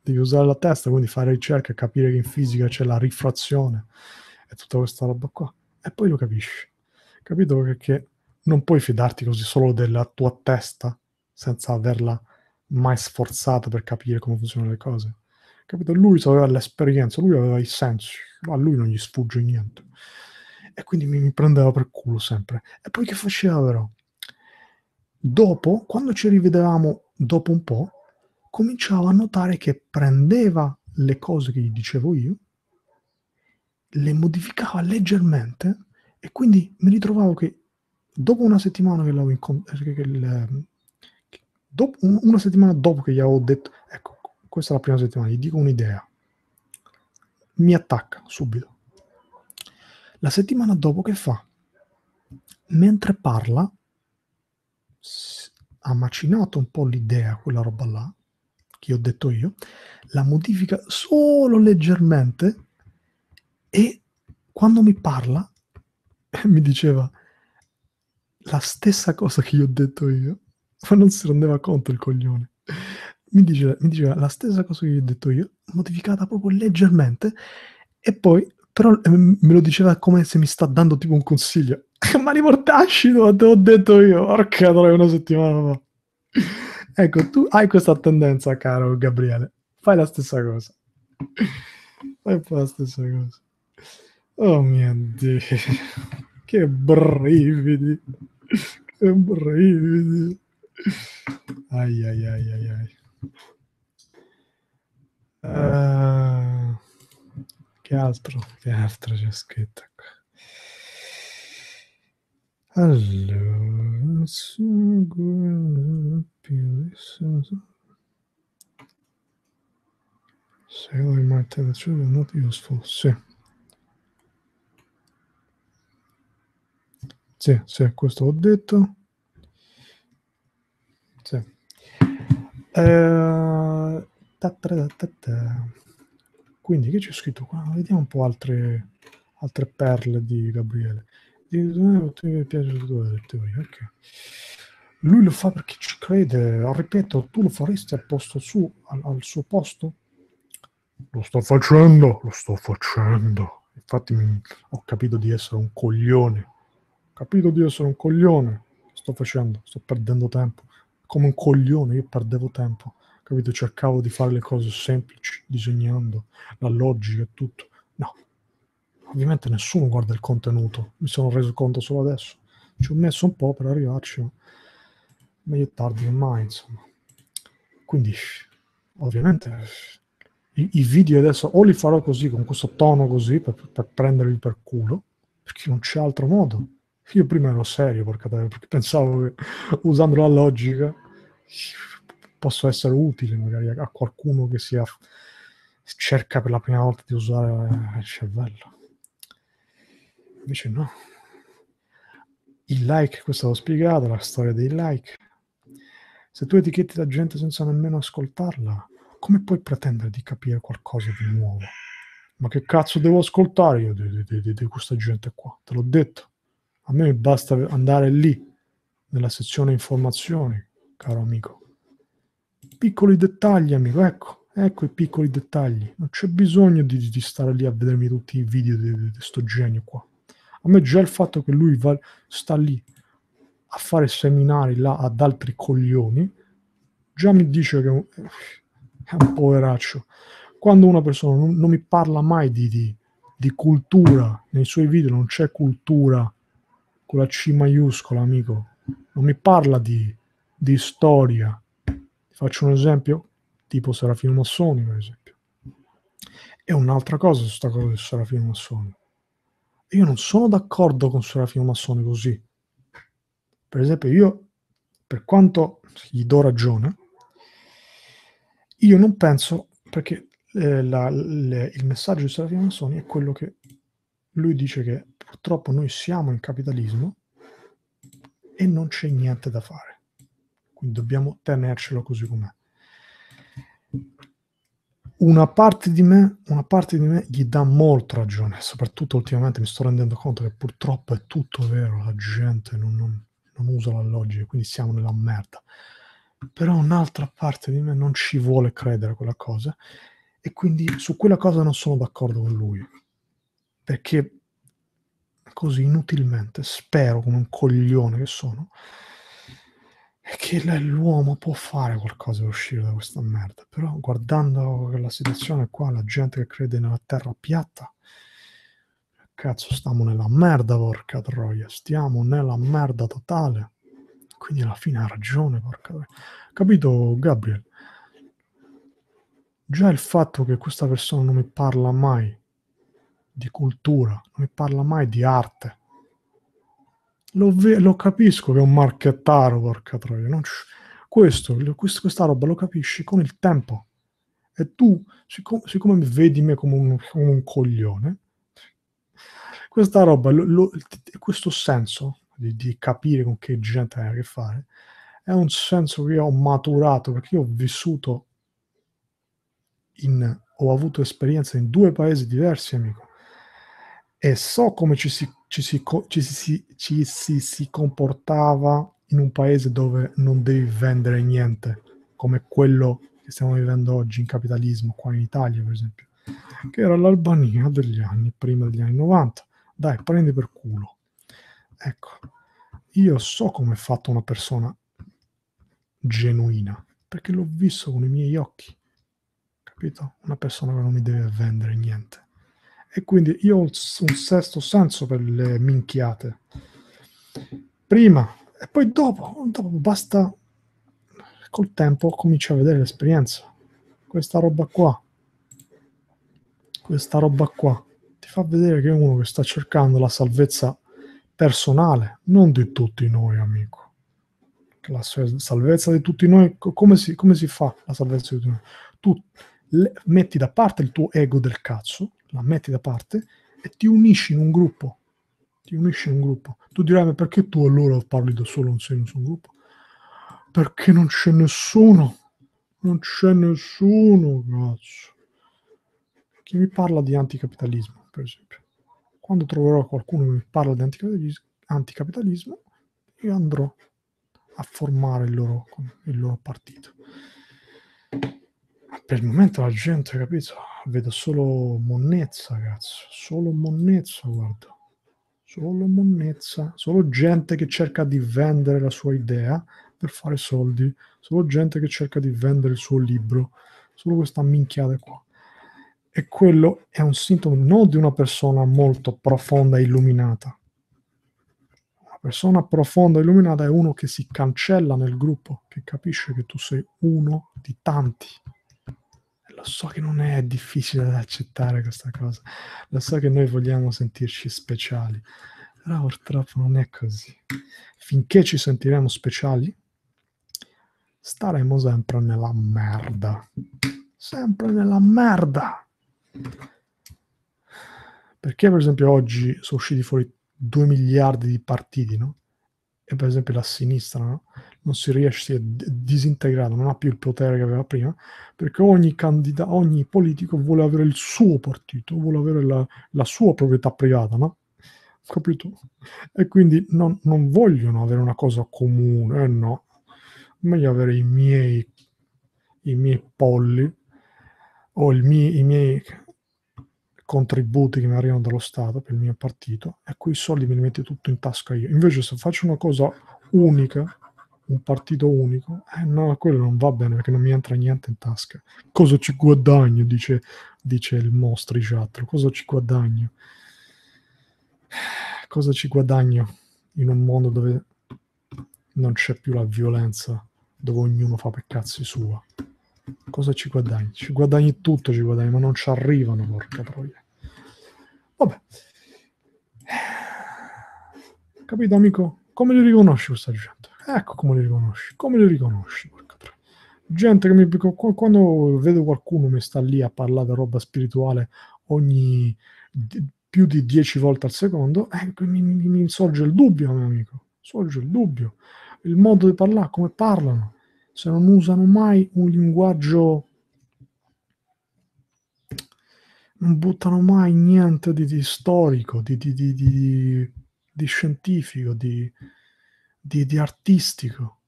Devi usare la testa, quindi fare ricerca, capire che in fisica c'è la rifrazione e tutta questa roba qua. E poi lo capisci. Capito che non puoi fidarti così solo della tua testa senza averla mai sforzata per capire come funzionano le cose. Capito? Lui aveva l'esperienza, lui aveva i sensi, a lui non gli sfugge niente. E quindi mi, mi prendeva per culo sempre. E poi che faceva però? Dopo, quando ci rivedevamo dopo un po', cominciavo a notare che prendeva le cose che gli dicevo io, le modificava leggermente e quindi mi ritrovavo che dopo una settimana che l'avevo incontrato, dopo, una settimana dopo che gli avevo detto, ecco, questa è la prima settimana, gli dico un'idea, mi attacca subito. La settimana dopo che fa? Mentre parla, ha macinato un po' l'idea, quella roba là, che ho detto io, la modifica solo leggermente e quando mi parla mi diceva la stessa cosa che io ho detto io, ma non si rendeva conto il coglione. Mi diceva, mi diceva la stessa cosa che io ho detto io, modificata proprio leggermente, e poi però eh, me lo diceva come se mi sta dando tipo un consiglio. ma li te l'ho detto io, porca troia, una settimana fa. ecco, tu hai questa tendenza, caro Gabriele, fai la stessa cosa. Fai un po' la stessa cosa. Oh mio Dio. Che brividi. Che brividi. Ai ai ai ai ai. Uh, che altro? Che altro c'è scritto qua? Allora, più Say I might tell the truth, not useful. Sì. Sì, sì, questo ho detto. Sì. Eh, Quindi che c'è scritto qua? Vediamo un po' altre, altre perle di Gabriele. Okay. Lui lo fa perché ci crede. Ripeto, tu lo faresti al posto su, al, al suo posto? Lo sto facendo, lo sto facendo. Infatti mi, ho capito di essere un coglione capito di essere un coglione. Sto facendo, sto perdendo tempo. Come un coglione, io perdevo tempo. Capito? Cercavo di fare le cose semplici, disegnando, la logica e tutto. No. Ovviamente nessuno guarda il contenuto. Mi sono reso conto solo adesso. Ci ho messo un po' per arrivarci, ma meglio tardi che mai, insomma. Quindi, ovviamente, i, i, video adesso o li farò così, con questo tono così, per, per prenderli per culo, perché non c'è altro modo io prima ero serio, porca perché pensavo che usando la logica posso essere utile magari a qualcuno che sia, cerca per la prima volta di usare il cervello. Invece no. Il like, questo l'ho spiegato, la storia dei like. Se tu etichetti la gente senza nemmeno ascoltarla, come puoi pretendere di capire qualcosa di nuovo? Ma che cazzo devo ascoltare io di, di, di, di questa gente qua? Te l'ho detto. A me basta andare lì, nella sezione informazioni, caro amico. Piccoli dettagli, amico, ecco, ecco i piccoli dettagli. Non c'è bisogno di, di stare lì a vedermi tutti i video di questo genio qua. A me già il fatto che lui va, sta lì a fare seminari là ad altri coglioni, già mi dice che è un poveraccio. Quando una persona non, non mi parla mai di, di, di cultura, nei suoi video non c'è cultura con la C maiuscola, amico. Non mi parla di, di storia. Ti faccio un esempio, tipo Serafino Massoni, per esempio. E un'altra cosa questa cosa del Serafino Massoni. Io non sono d'accordo con Serafino Massoni così. Per esempio, io, per quanto gli do ragione, io non penso, perché eh, la, le, il messaggio di Serafino Massoni è quello che lui dice che purtroppo noi siamo in capitalismo e non c'è niente da fare. Quindi dobbiamo tenercelo così com'è. Una parte di me, una parte di me gli dà molto ragione, soprattutto ultimamente mi sto rendendo conto che purtroppo è tutto vero, la gente non, non, non usa la logica, quindi siamo nella merda. Però un'altra parte di me non ci vuole credere a quella cosa e quindi su quella cosa non sono d'accordo con lui. Perché così inutilmente spero come un coglione che sono che l'uomo può fare qualcosa per uscire da questa merda. Però guardando la situazione qua, la gente che crede nella terra piatta, cazzo, stiamo nella merda, porca troia, stiamo nella merda totale. Quindi alla fine ha ragione, porca troia. Capito, Gabriel? Già il fatto che questa persona non mi parla mai di cultura, non mi parla mai di arte, lo, ve- lo capisco che è un marchettaro, porca troia. Non c- questo, quest- questa roba lo capisci con il tempo. E tu, siccome, siccome vedi me come un, come un coglione, questa roba, lo, lo, questo senso di, di, capire con che gente hai a che fare, è un senso che io ho maturato perché io ho vissuto in, ho avuto esperienza in due paesi diversi, amico, e so come ci si ci si, ci, si, ci si, comportava in un paese dove non devi vendere niente, come quello che stiamo vivendo oggi in capitalismo, qua in Italia per esempio, che era l'Albania degli anni, prima degli anni 90. Dai, prendi per culo. Ecco, io so come è fatta una persona genuina, perché l'ho visto con i miei occhi, capito? Una persona che non mi deve vendere niente e quindi io ho un sesto senso per le minchiate. Prima e poi dopo, dopo basta, col tempo cominci a vedere l'esperienza. Questa roba qua, questa roba qua, ti fa vedere che è uno che sta cercando la salvezza personale, non di tutti noi, amico. La salvezza di tutti noi, come si, come si fa la salvezza di tutti noi? Tu le, metti da parte il tuo ego del cazzo, la metti da parte e ti unisci in un gruppo. Ti unisci in un gruppo. Tu dirai, ma perché tu allora parli da solo, non sei in un gruppo? Perché non c'è nessuno. Non c'è nessuno, cazzo. Chi mi parla di anticapitalismo, per esempio. Quando troverò qualcuno che mi parla di anticapitalismo, anticapitalismo io andrò a formare il loro, il loro partito per il momento la gente, capito? Vedo solo monnezza, cazzo. Solo monnezza, guarda. Solo monnezza. Solo gente che cerca di vendere la sua idea per fare soldi. Solo gente che cerca di vendere il suo libro. Solo questa minchiata qua. E quello è un sintomo non di una persona molto profonda e illuminata. Una persona profonda e illuminata è uno che si cancella nel gruppo, che capisce che tu sei uno di tanti lo so che non è difficile da accettare questa cosa, lo so che noi vogliamo sentirci speciali, però purtroppo non è così. Finché ci sentiremo speciali, staremo sempre nella merda. Sempre nella merda. Perché per esempio oggi sono usciti fuori 2 miliardi di partiti, no? E per esempio la sinistra, no? Non si riesce, si è disintegrato, non ha più il potere che aveva prima, perché ogni candidato, ogni politico vuole avere il suo partito, vuole avere la, la sua proprietà privata, no? Capito? E quindi non, non, vogliono avere una cosa comune, eh no. Meglio avere i miei, i miei polli o mie, i miei contributi che mi arrivano dallo Stato per il mio partito e quei soldi me li metto tutto in tasca io. Invece se faccio una cosa unica, un partito unico, eh no, quello non va bene perché non mi entra niente in tasca. Cosa ci guadagno? Dice, dice il mostriciattolo. Cosa ci guadagno? Cosa ci guadagno in un mondo dove non c'è più la violenza, dove ognuno fa per cazzi sua? Cosa ci guadagni? Ci guadagni tutto, ci guadagni, ma non ci arrivano, porca troia. Vabbè. Capito, amico? Come li riconosci questa gente? Ecco come li riconosci. Come li riconosci, porca troia. Gente che mi... Quando vedo qualcuno mi sta lì a parlare di roba spirituale ogni più di dieci volte al secondo, eh, mi, mi, mi sorge il dubbio, mio amico. Sorge il dubbio. Il modo di parlare, come parlano. Se non usano mai un linguaggio non buttano mai niente di, di storico, di, di, di scientifico, di, artistico,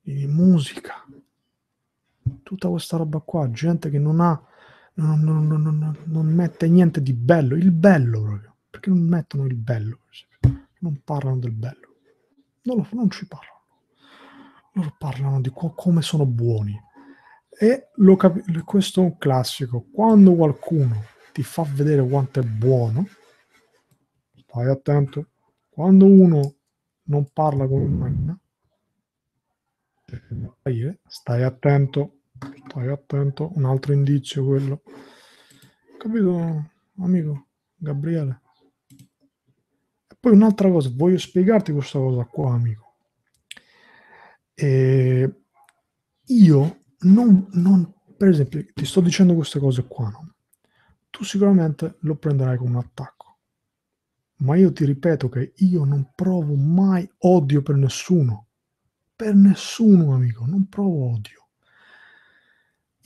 di musica. Tutta questa roba qua, gente che non ha non, non, non, non, mette niente di bello, il bello proprio. Perché non mettono il bello? Non parlano del bello. Non, lo, non ci parlano. Loro parlano di co- come sono buoni. E capi- questo è un classico. Quando qualcuno ti fa vedere quanto è buono, stai attento. Quando uno non parla come me, stai attento Stai attento, un altro indizio quello. Capito, amico Gabriele? E poi un'altra cosa, voglio spiegarti questa cosa qua, amico. E io non, non, per esempio, ti sto dicendo queste cose qua, no? Tu sicuramente lo prenderai come un attacco. Ma io ti ripeto che io non provo mai odio per nessuno. Per nessuno, amico, non provo odio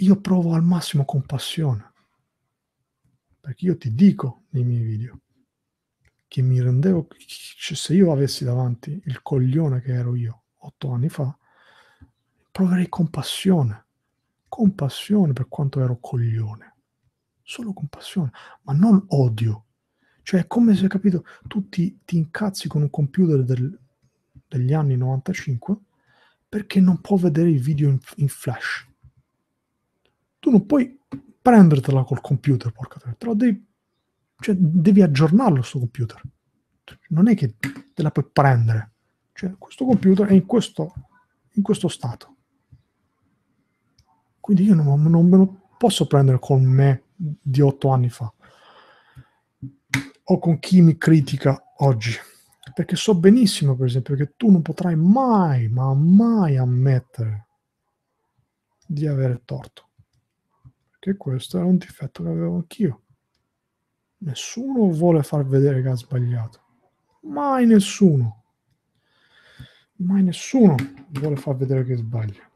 io provo al massimo compassione. Perché io ti dico nei miei video che mi rendevo, cioè se io avessi davanti il coglione che ero io otto anni fa, proverei compassione. Compassione per quanto ero coglione. Solo compassione, ma non odio. Cioè è come se, capito, tu ti, ti incazzi con un computer del, degli anni 95 perché non può vedere i video in, in flash tu non puoi prendertela col computer, porca te, devi, cioè, devi aggiornarlo questo computer. Non è che te la puoi prendere. Cioè, questo computer è in questo, in questo stato. Quindi io non, non me lo posso prendere con me di otto anni fa o con chi mi critica oggi. Perché so benissimo, per esempio, che tu non potrai mai, ma mai ammettere di avere torto che questo era un difetto che avevo anch'io. Nessuno vuole far vedere che ha sbagliato. Mai nessuno. Mai nessuno vuole far vedere che sbaglia.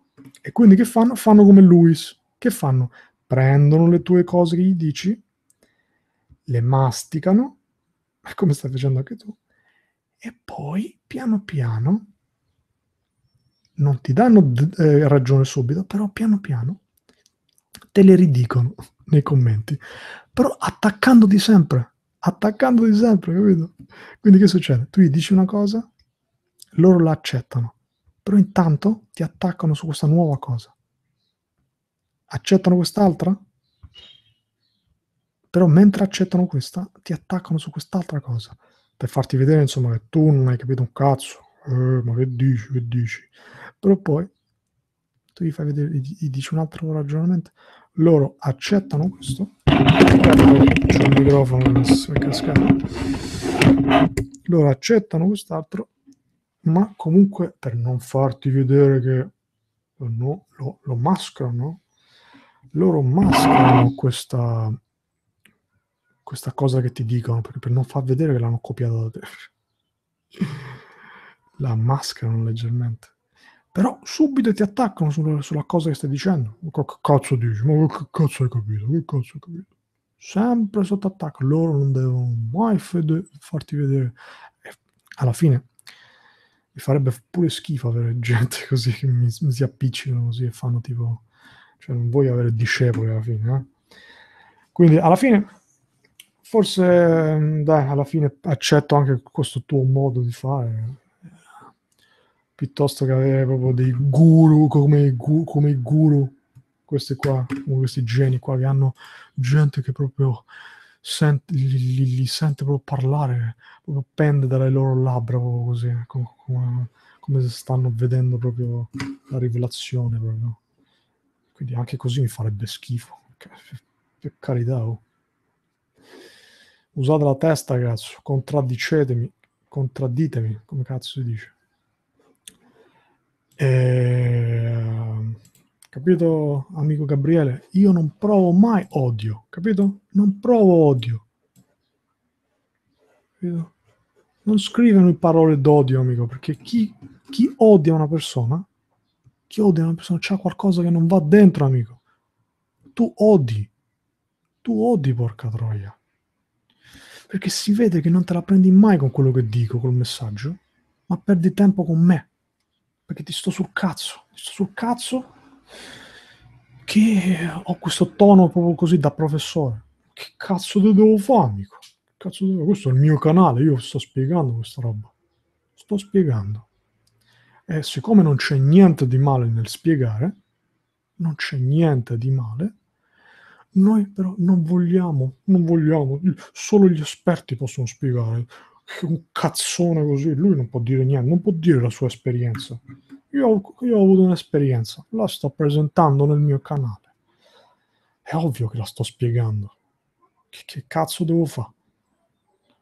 E quindi che fanno? Fanno come Luis. Che fanno? Prendono le tue cose che gli dici, le masticano, come stai facendo anche tu, e poi piano piano non ti danno eh, ragione subito, però piano piano te le ridicono nei commenti, però attaccandoti sempre, attaccandoti sempre, capito? Quindi che succede? Tu gli dici una cosa, loro la accettano, però intanto ti attaccano su questa nuova cosa. Accettano quest'altra? Però mentre accettano questa, ti attaccano su quest'altra cosa, per farti vedere, insomma, che tu non hai capito un cazzo. Eh, ma che dici, che dici? Però poi tu gli fai vedere, gli dici un altro ragionamento, loro accettano questo, c'è il microfono che è cascato, loro accettano quest'altro, ma comunque per non farti vedere che no, lo, lo mascherano, loro mascherano questa, questa cosa che ti dicono, perché per non far vedere che l'hanno copiato da te. La mascherano leggermente. Però subito ti attaccano sulla, sulla cosa che stai dicendo. Che cazzo dici? Ma che cazzo hai capito? Che cazzo hai capito? Sempre sotto attacco. Loro non devono mai fede- farti vedere. E alla fine mi farebbe pure schifo avere gente così che mi, mi si appiccicano così e fanno tipo... Cioè non voglio avere discepoli alla fine. Eh? Quindi alla fine forse dai, alla fine accetto anche questo tuo modo di fare piuttosto che avere proprio dei guru come, come i guru, questi qua, questi geni qua che hanno gente che proprio sente, li, li, li, sente proprio parlare, proprio pende dalle loro labbra, proprio così, come, come, come se stanno vedendo proprio la rivelazione proprio. quindi anche così mi farebbe schifo. Per carità, oh. Usate la testa, cazzo, contraddicetemi, contradditemi, come cazzo si dice. E... Ehm, capito, amico Gabriele? Io non provo mai odio, capito? Non provo odio. Capito? Non scrivono parole d'odio, amico, perché chi, chi odia una persona, chi odia una persona, c'ha qualcosa che non va dentro, amico. Tu odi, tu odi, porca troia. Perché si vede che non te la prendi mai con quello che dico, col messaggio, ma perdi tempo con me. Perché ti sto sul cazzo, ti sto sul cazzo che ho questo tono proprio così da professore. Che cazzo devo fare, amico? Cazzo devo... Questo è il mio canale, io sto spiegando questa roba. Sto spiegando. E siccome non c'è niente di male nel spiegare, non c'è niente di male, noi però non vogliamo, non vogliamo, solo gli esperti possono spiegare. Un cazzone così, lui non può dire niente, non può dire la sua esperienza. Io, io ho avuto un'esperienza, la sto presentando nel mio canale. È ovvio che la sto spiegando. Che, che cazzo devo fare?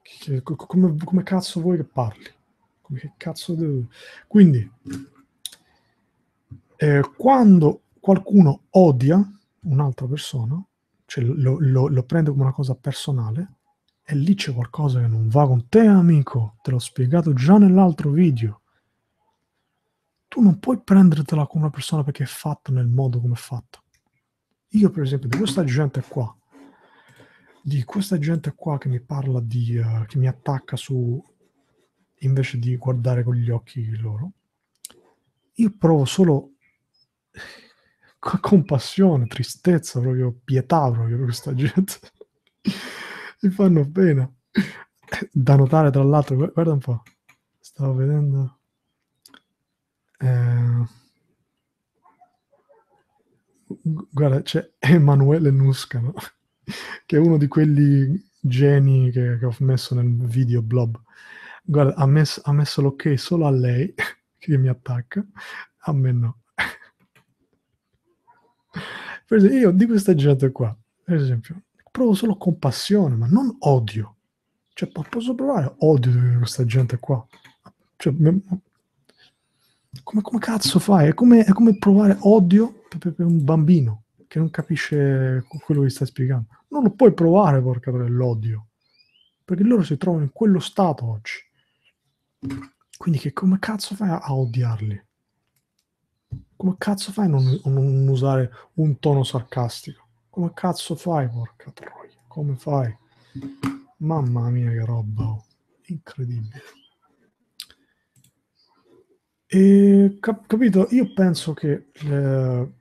Che, come, come, cazzo vuoi che parli? Come che cazzo devo... Quindi, eh, quando qualcuno odia un'altra persona, cioè lo, lo, lo prende come una cosa personale, e lì c'è qualcosa che non va con te, amico. Te l'ho spiegato già nell'altro video. Tu non puoi prendertela come una persona perché è fatta nel modo come è fatta. Io, per esempio, di questa gente qua, di questa gente qua che mi parla di, uh, che mi attacca su, invece di guardare con gli occhi loro, io provo solo compassione, tristezza, proprio pietà proprio per questa gente. mi fanno pena. Da notare tra l'altro, guarda un po', stavo vedendo... Eh, guarda, c'è Emanuele Nusca, no? che è uno di quelli geni che, che ho messo nel video blob. Guarda, ha messo, ha messo l'ok solo a lei, che mi attacca, a me no. Per esempio, io di questa gente qua, per esempio, provo solo compassione, ma non odio. Cioè, posso provare odio di questa gente qua. Cioè, come, come cazzo fai? È come, è come provare odio per, per un bambino che non capisce quello che stai spiegando. Non lo puoi provare, porca l'odio, perché loro si trovano in quello stato oggi. Quindi che come cazzo fai a odiarli? Come cazzo fai a non, non usare un tono sarcastico? Come cazzo fai, porca troia? Come fai? Mamma mia che roba, oh. incredibile. E cap- capito? Io penso che eh,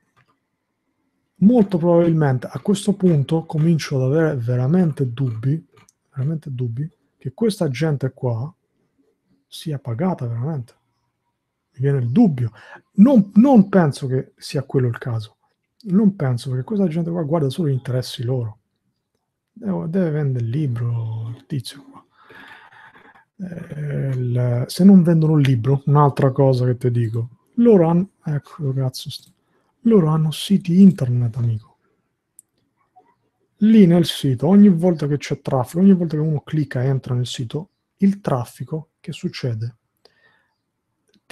molto probabilmente a questo punto comincio ad avere veramente dubbi, veramente dubbi, che questa gente qua sia pagata veramente. Mi viene il dubbio. Non, non penso che sia quello il caso. Non penso perché questa gente qua guarda solo gli interessi loro. Deve, deve vendere il libro, il tizio qua. Eh, il, se non vendono il libro, un'altra cosa che ti dico, loro hanno... Ecco, cazzo, loro hanno siti internet, amico. Lì nel sito, ogni volta che c'è traffico, ogni volta che uno clicca e entra nel sito, il traffico, che succede?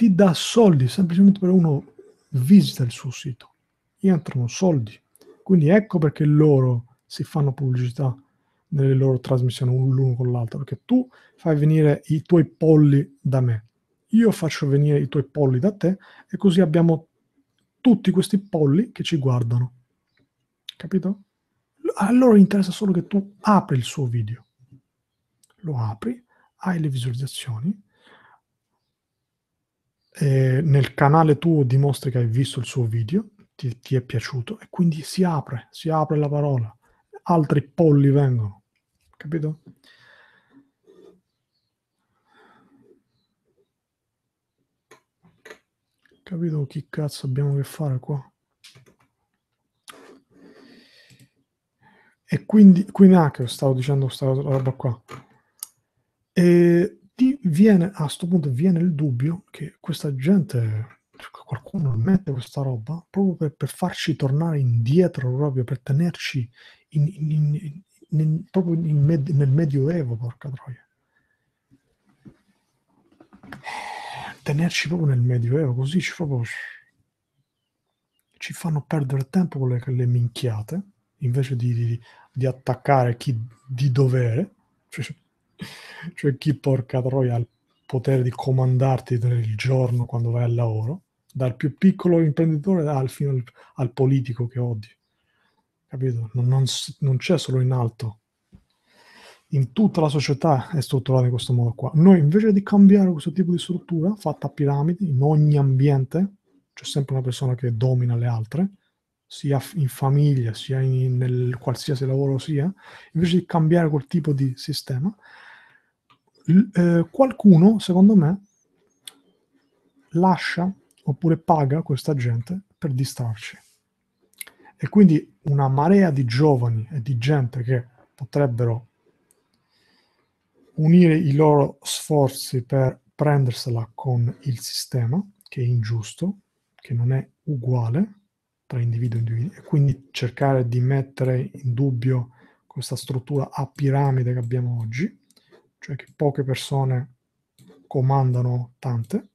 Ti dà soldi semplicemente per uno visita il suo sito. Entrano soldi. Quindi ecco perché loro si fanno pubblicità nelle loro trasmissioni l'uno con l'altro, perché tu fai venire i tuoi polli da me, io faccio venire i tuoi polli da te e così abbiamo tutti questi polli che ci guardano. Capito? A loro interessa solo che tu apri il suo video. Lo apri, hai le visualizzazioni, nel canale tuo dimostri che hai visto il suo video, ti, ti è piaciuto e quindi si apre, si apre la parola. Altri polli vengono. Capito? capito chi cazzo abbiamo che fare qua. E quindi, quindi anche stavo dicendo questa roba qua. E ti viene, a questo punto viene il dubbio che questa gente, qualcuno mette questa roba proprio per, per farci tornare indietro, proprio per tenerci in, in, in, proprio med, nel Medioevo, porca troia. Tenerci proprio nel Medioevo, così ci, proprio, ci fanno perdere tempo con le, le minchiate, invece di, di, di, attaccare chi di dovere, cioè, cioè chi porca troia ha il potere di comandarti il giorno quando vai al lavoro dal più piccolo imprenditore al, fino al, al politico che odi. Capito? Non, non, non, c'è solo in alto. In tutta la società è strutturata in questo modo qua. Noi invece di cambiare questo tipo di struttura fatta a piramidi, in ogni ambiente, c'è sempre una persona che domina le altre, sia in famiglia, sia in, nel qualsiasi lavoro sia, invece di cambiare quel tipo di sistema, eh, qualcuno, secondo me, lascia oppure paga questa gente per distrarci. E quindi una marea di giovani e di gente che potrebbero unire i loro sforzi per prendersela con il sistema, che è ingiusto, che non è uguale tra individuo e individuo, e quindi cercare di mettere in dubbio questa struttura a piramide che abbiamo oggi, cioè che poche persone comandano tante,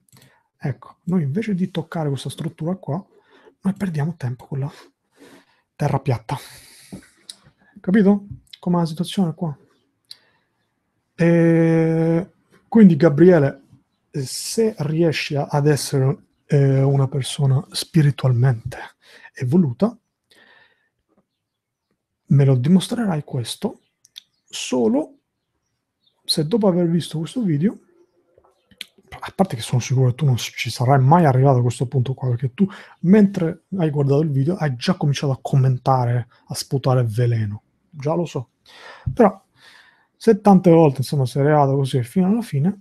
Ecco, noi invece di toccare questa struttura qua, noi perdiamo tempo con la terra piatta. Capito? Com'è la situazione qua? E quindi Gabriele, se riesci ad essere eh, una persona spiritualmente evoluta, me lo dimostrerai questo solo se dopo aver visto questo video a parte che sono sicuro che tu non ci sarai mai arrivato a questo punto qua, perché tu mentre hai guardato il video hai già cominciato a commentare, a sputare veleno, già lo so. Però se tante volte insomma sei arrivato così fino alla fine,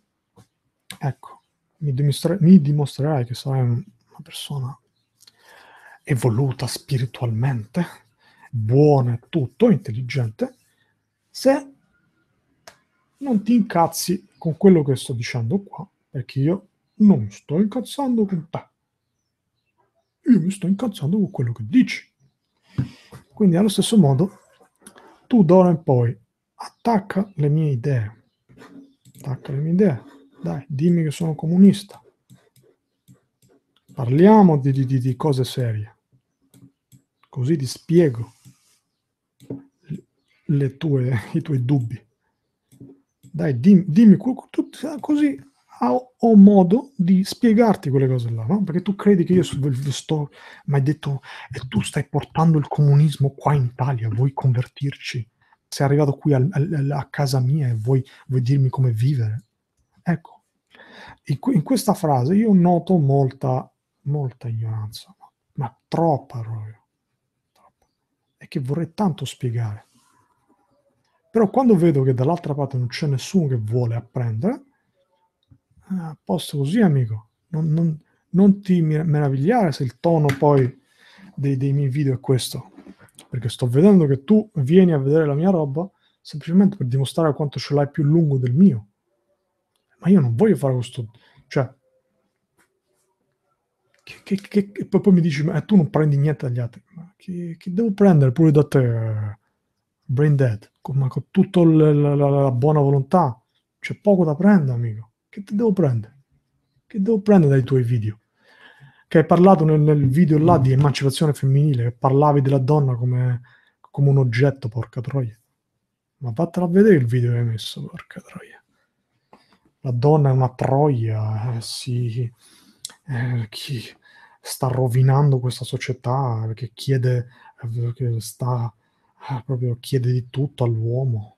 ecco, mi, dimostre- mi dimostrerai che sarai una persona evoluta spiritualmente, buona e tutto, intelligente, se non ti incazzi con quello che sto dicendo qua perché io non mi sto incazzando con te. Io mi sto incazzando con quello che dici. Quindi allo stesso modo, tu d'ora in poi attacca le mie idee. Attacca le mie idee. Dai, dimmi che sono comunista. Parliamo di, di, di cose serie. Così ti spiego tue, i tuoi dubbi. Dai, dimmi, dimmi così ho modo di spiegarti quelle cose là, no? Perché tu credi che io sto, mi hai detto, e tu stai portando il comunismo qua in Italia, vuoi convertirci? Sei arrivato qui al, al, a casa mia e vuoi, vuoi, dirmi come vivere? Ecco, in, in questa frase io noto molta, molta ignoranza, ma troppa proprio. Troppa. E che vorrei tanto spiegare. Però quando vedo che dall'altra parte non c'è nessuno che vuole apprendere, Ah, a posto così, amico. Non, non, non, ti meravigliare se il tono poi dei, dei, miei video è questo. Perché sto vedendo che tu vieni a vedere la mia roba semplicemente per dimostrare quanto ce l'hai più lungo del mio. Ma io non voglio fare questo... Cioè... Che, che, che, poi, poi mi dici, ma tu non prendi niente dagli altri. Ma che, devo prendere pure da te? Brain dead. Ma con tutta la, la, la buona volontà. C'è poco da prendere, amico. Che ti devo prendere? Che devo prendere dai tuoi video? Che hai parlato nel, nel video là di emancipazione femminile, che parlavi della donna come, come un oggetto, porca troia. Ma vattela a vedere il video che hai messo, porca troia. La donna è una troia, eh, si, eh, chi sta rovinando questa società, perché chiede, eh, sta, eh, proprio chiede di tutto all'uomo.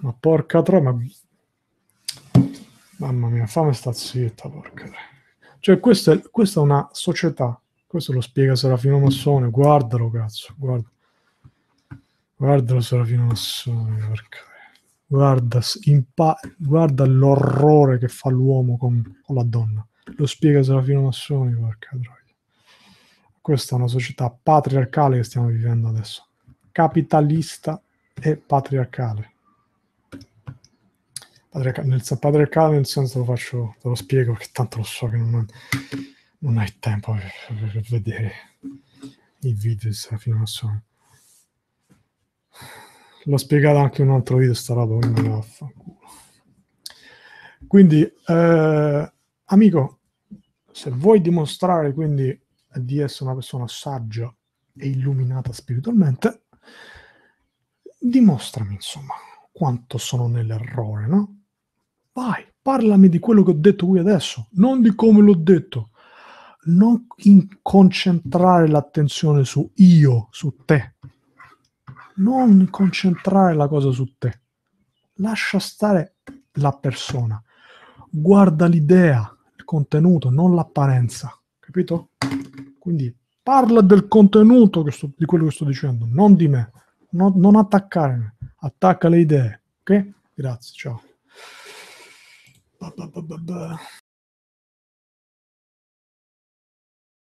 Ma porca troia, ma Mamma mia, fammi sta zitta, porca. Cioè, questa è, questa è una società. Questo lo spiega Serafino Massone. Guardalo, cazzo, guarda. Guardalo, Serafino Massone, porca. Guarda, impa- guarda l'orrore che fa l'uomo con, con la donna. Lo spiega Serafino Massone, porca troia. Questa è una società patriarcale che stiamo vivendo adesso. Capitalista e patriarcale patriarcale nel, patriarcale nel senso lo faccio, te lo spiego perché tanto lo so che non, non hai tempo per, per vedere i video di Serafino Massone. L'ho spiegato anche in un altro video sta roba, quindi vaffanculo. Quindi, eh, amico, se vuoi dimostrare quindi di essere una persona saggia e illuminata spiritualmente, dimostrami insomma quanto sono nell'errore, no? Vai, parlami di quello che ho detto qui adesso, non di come l'ho detto. Non concentrare l'attenzione su io, su te. Non concentrare la cosa su te. Lascia stare la persona. Guarda l'idea, il contenuto, non l'apparenza. Capito? Quindi parla del contenuto sto, di quello che sto dicendo, non di me. No, non attaccarmi, attacca le idee. Ok? Grazie, ciao. Ba, ba, ba,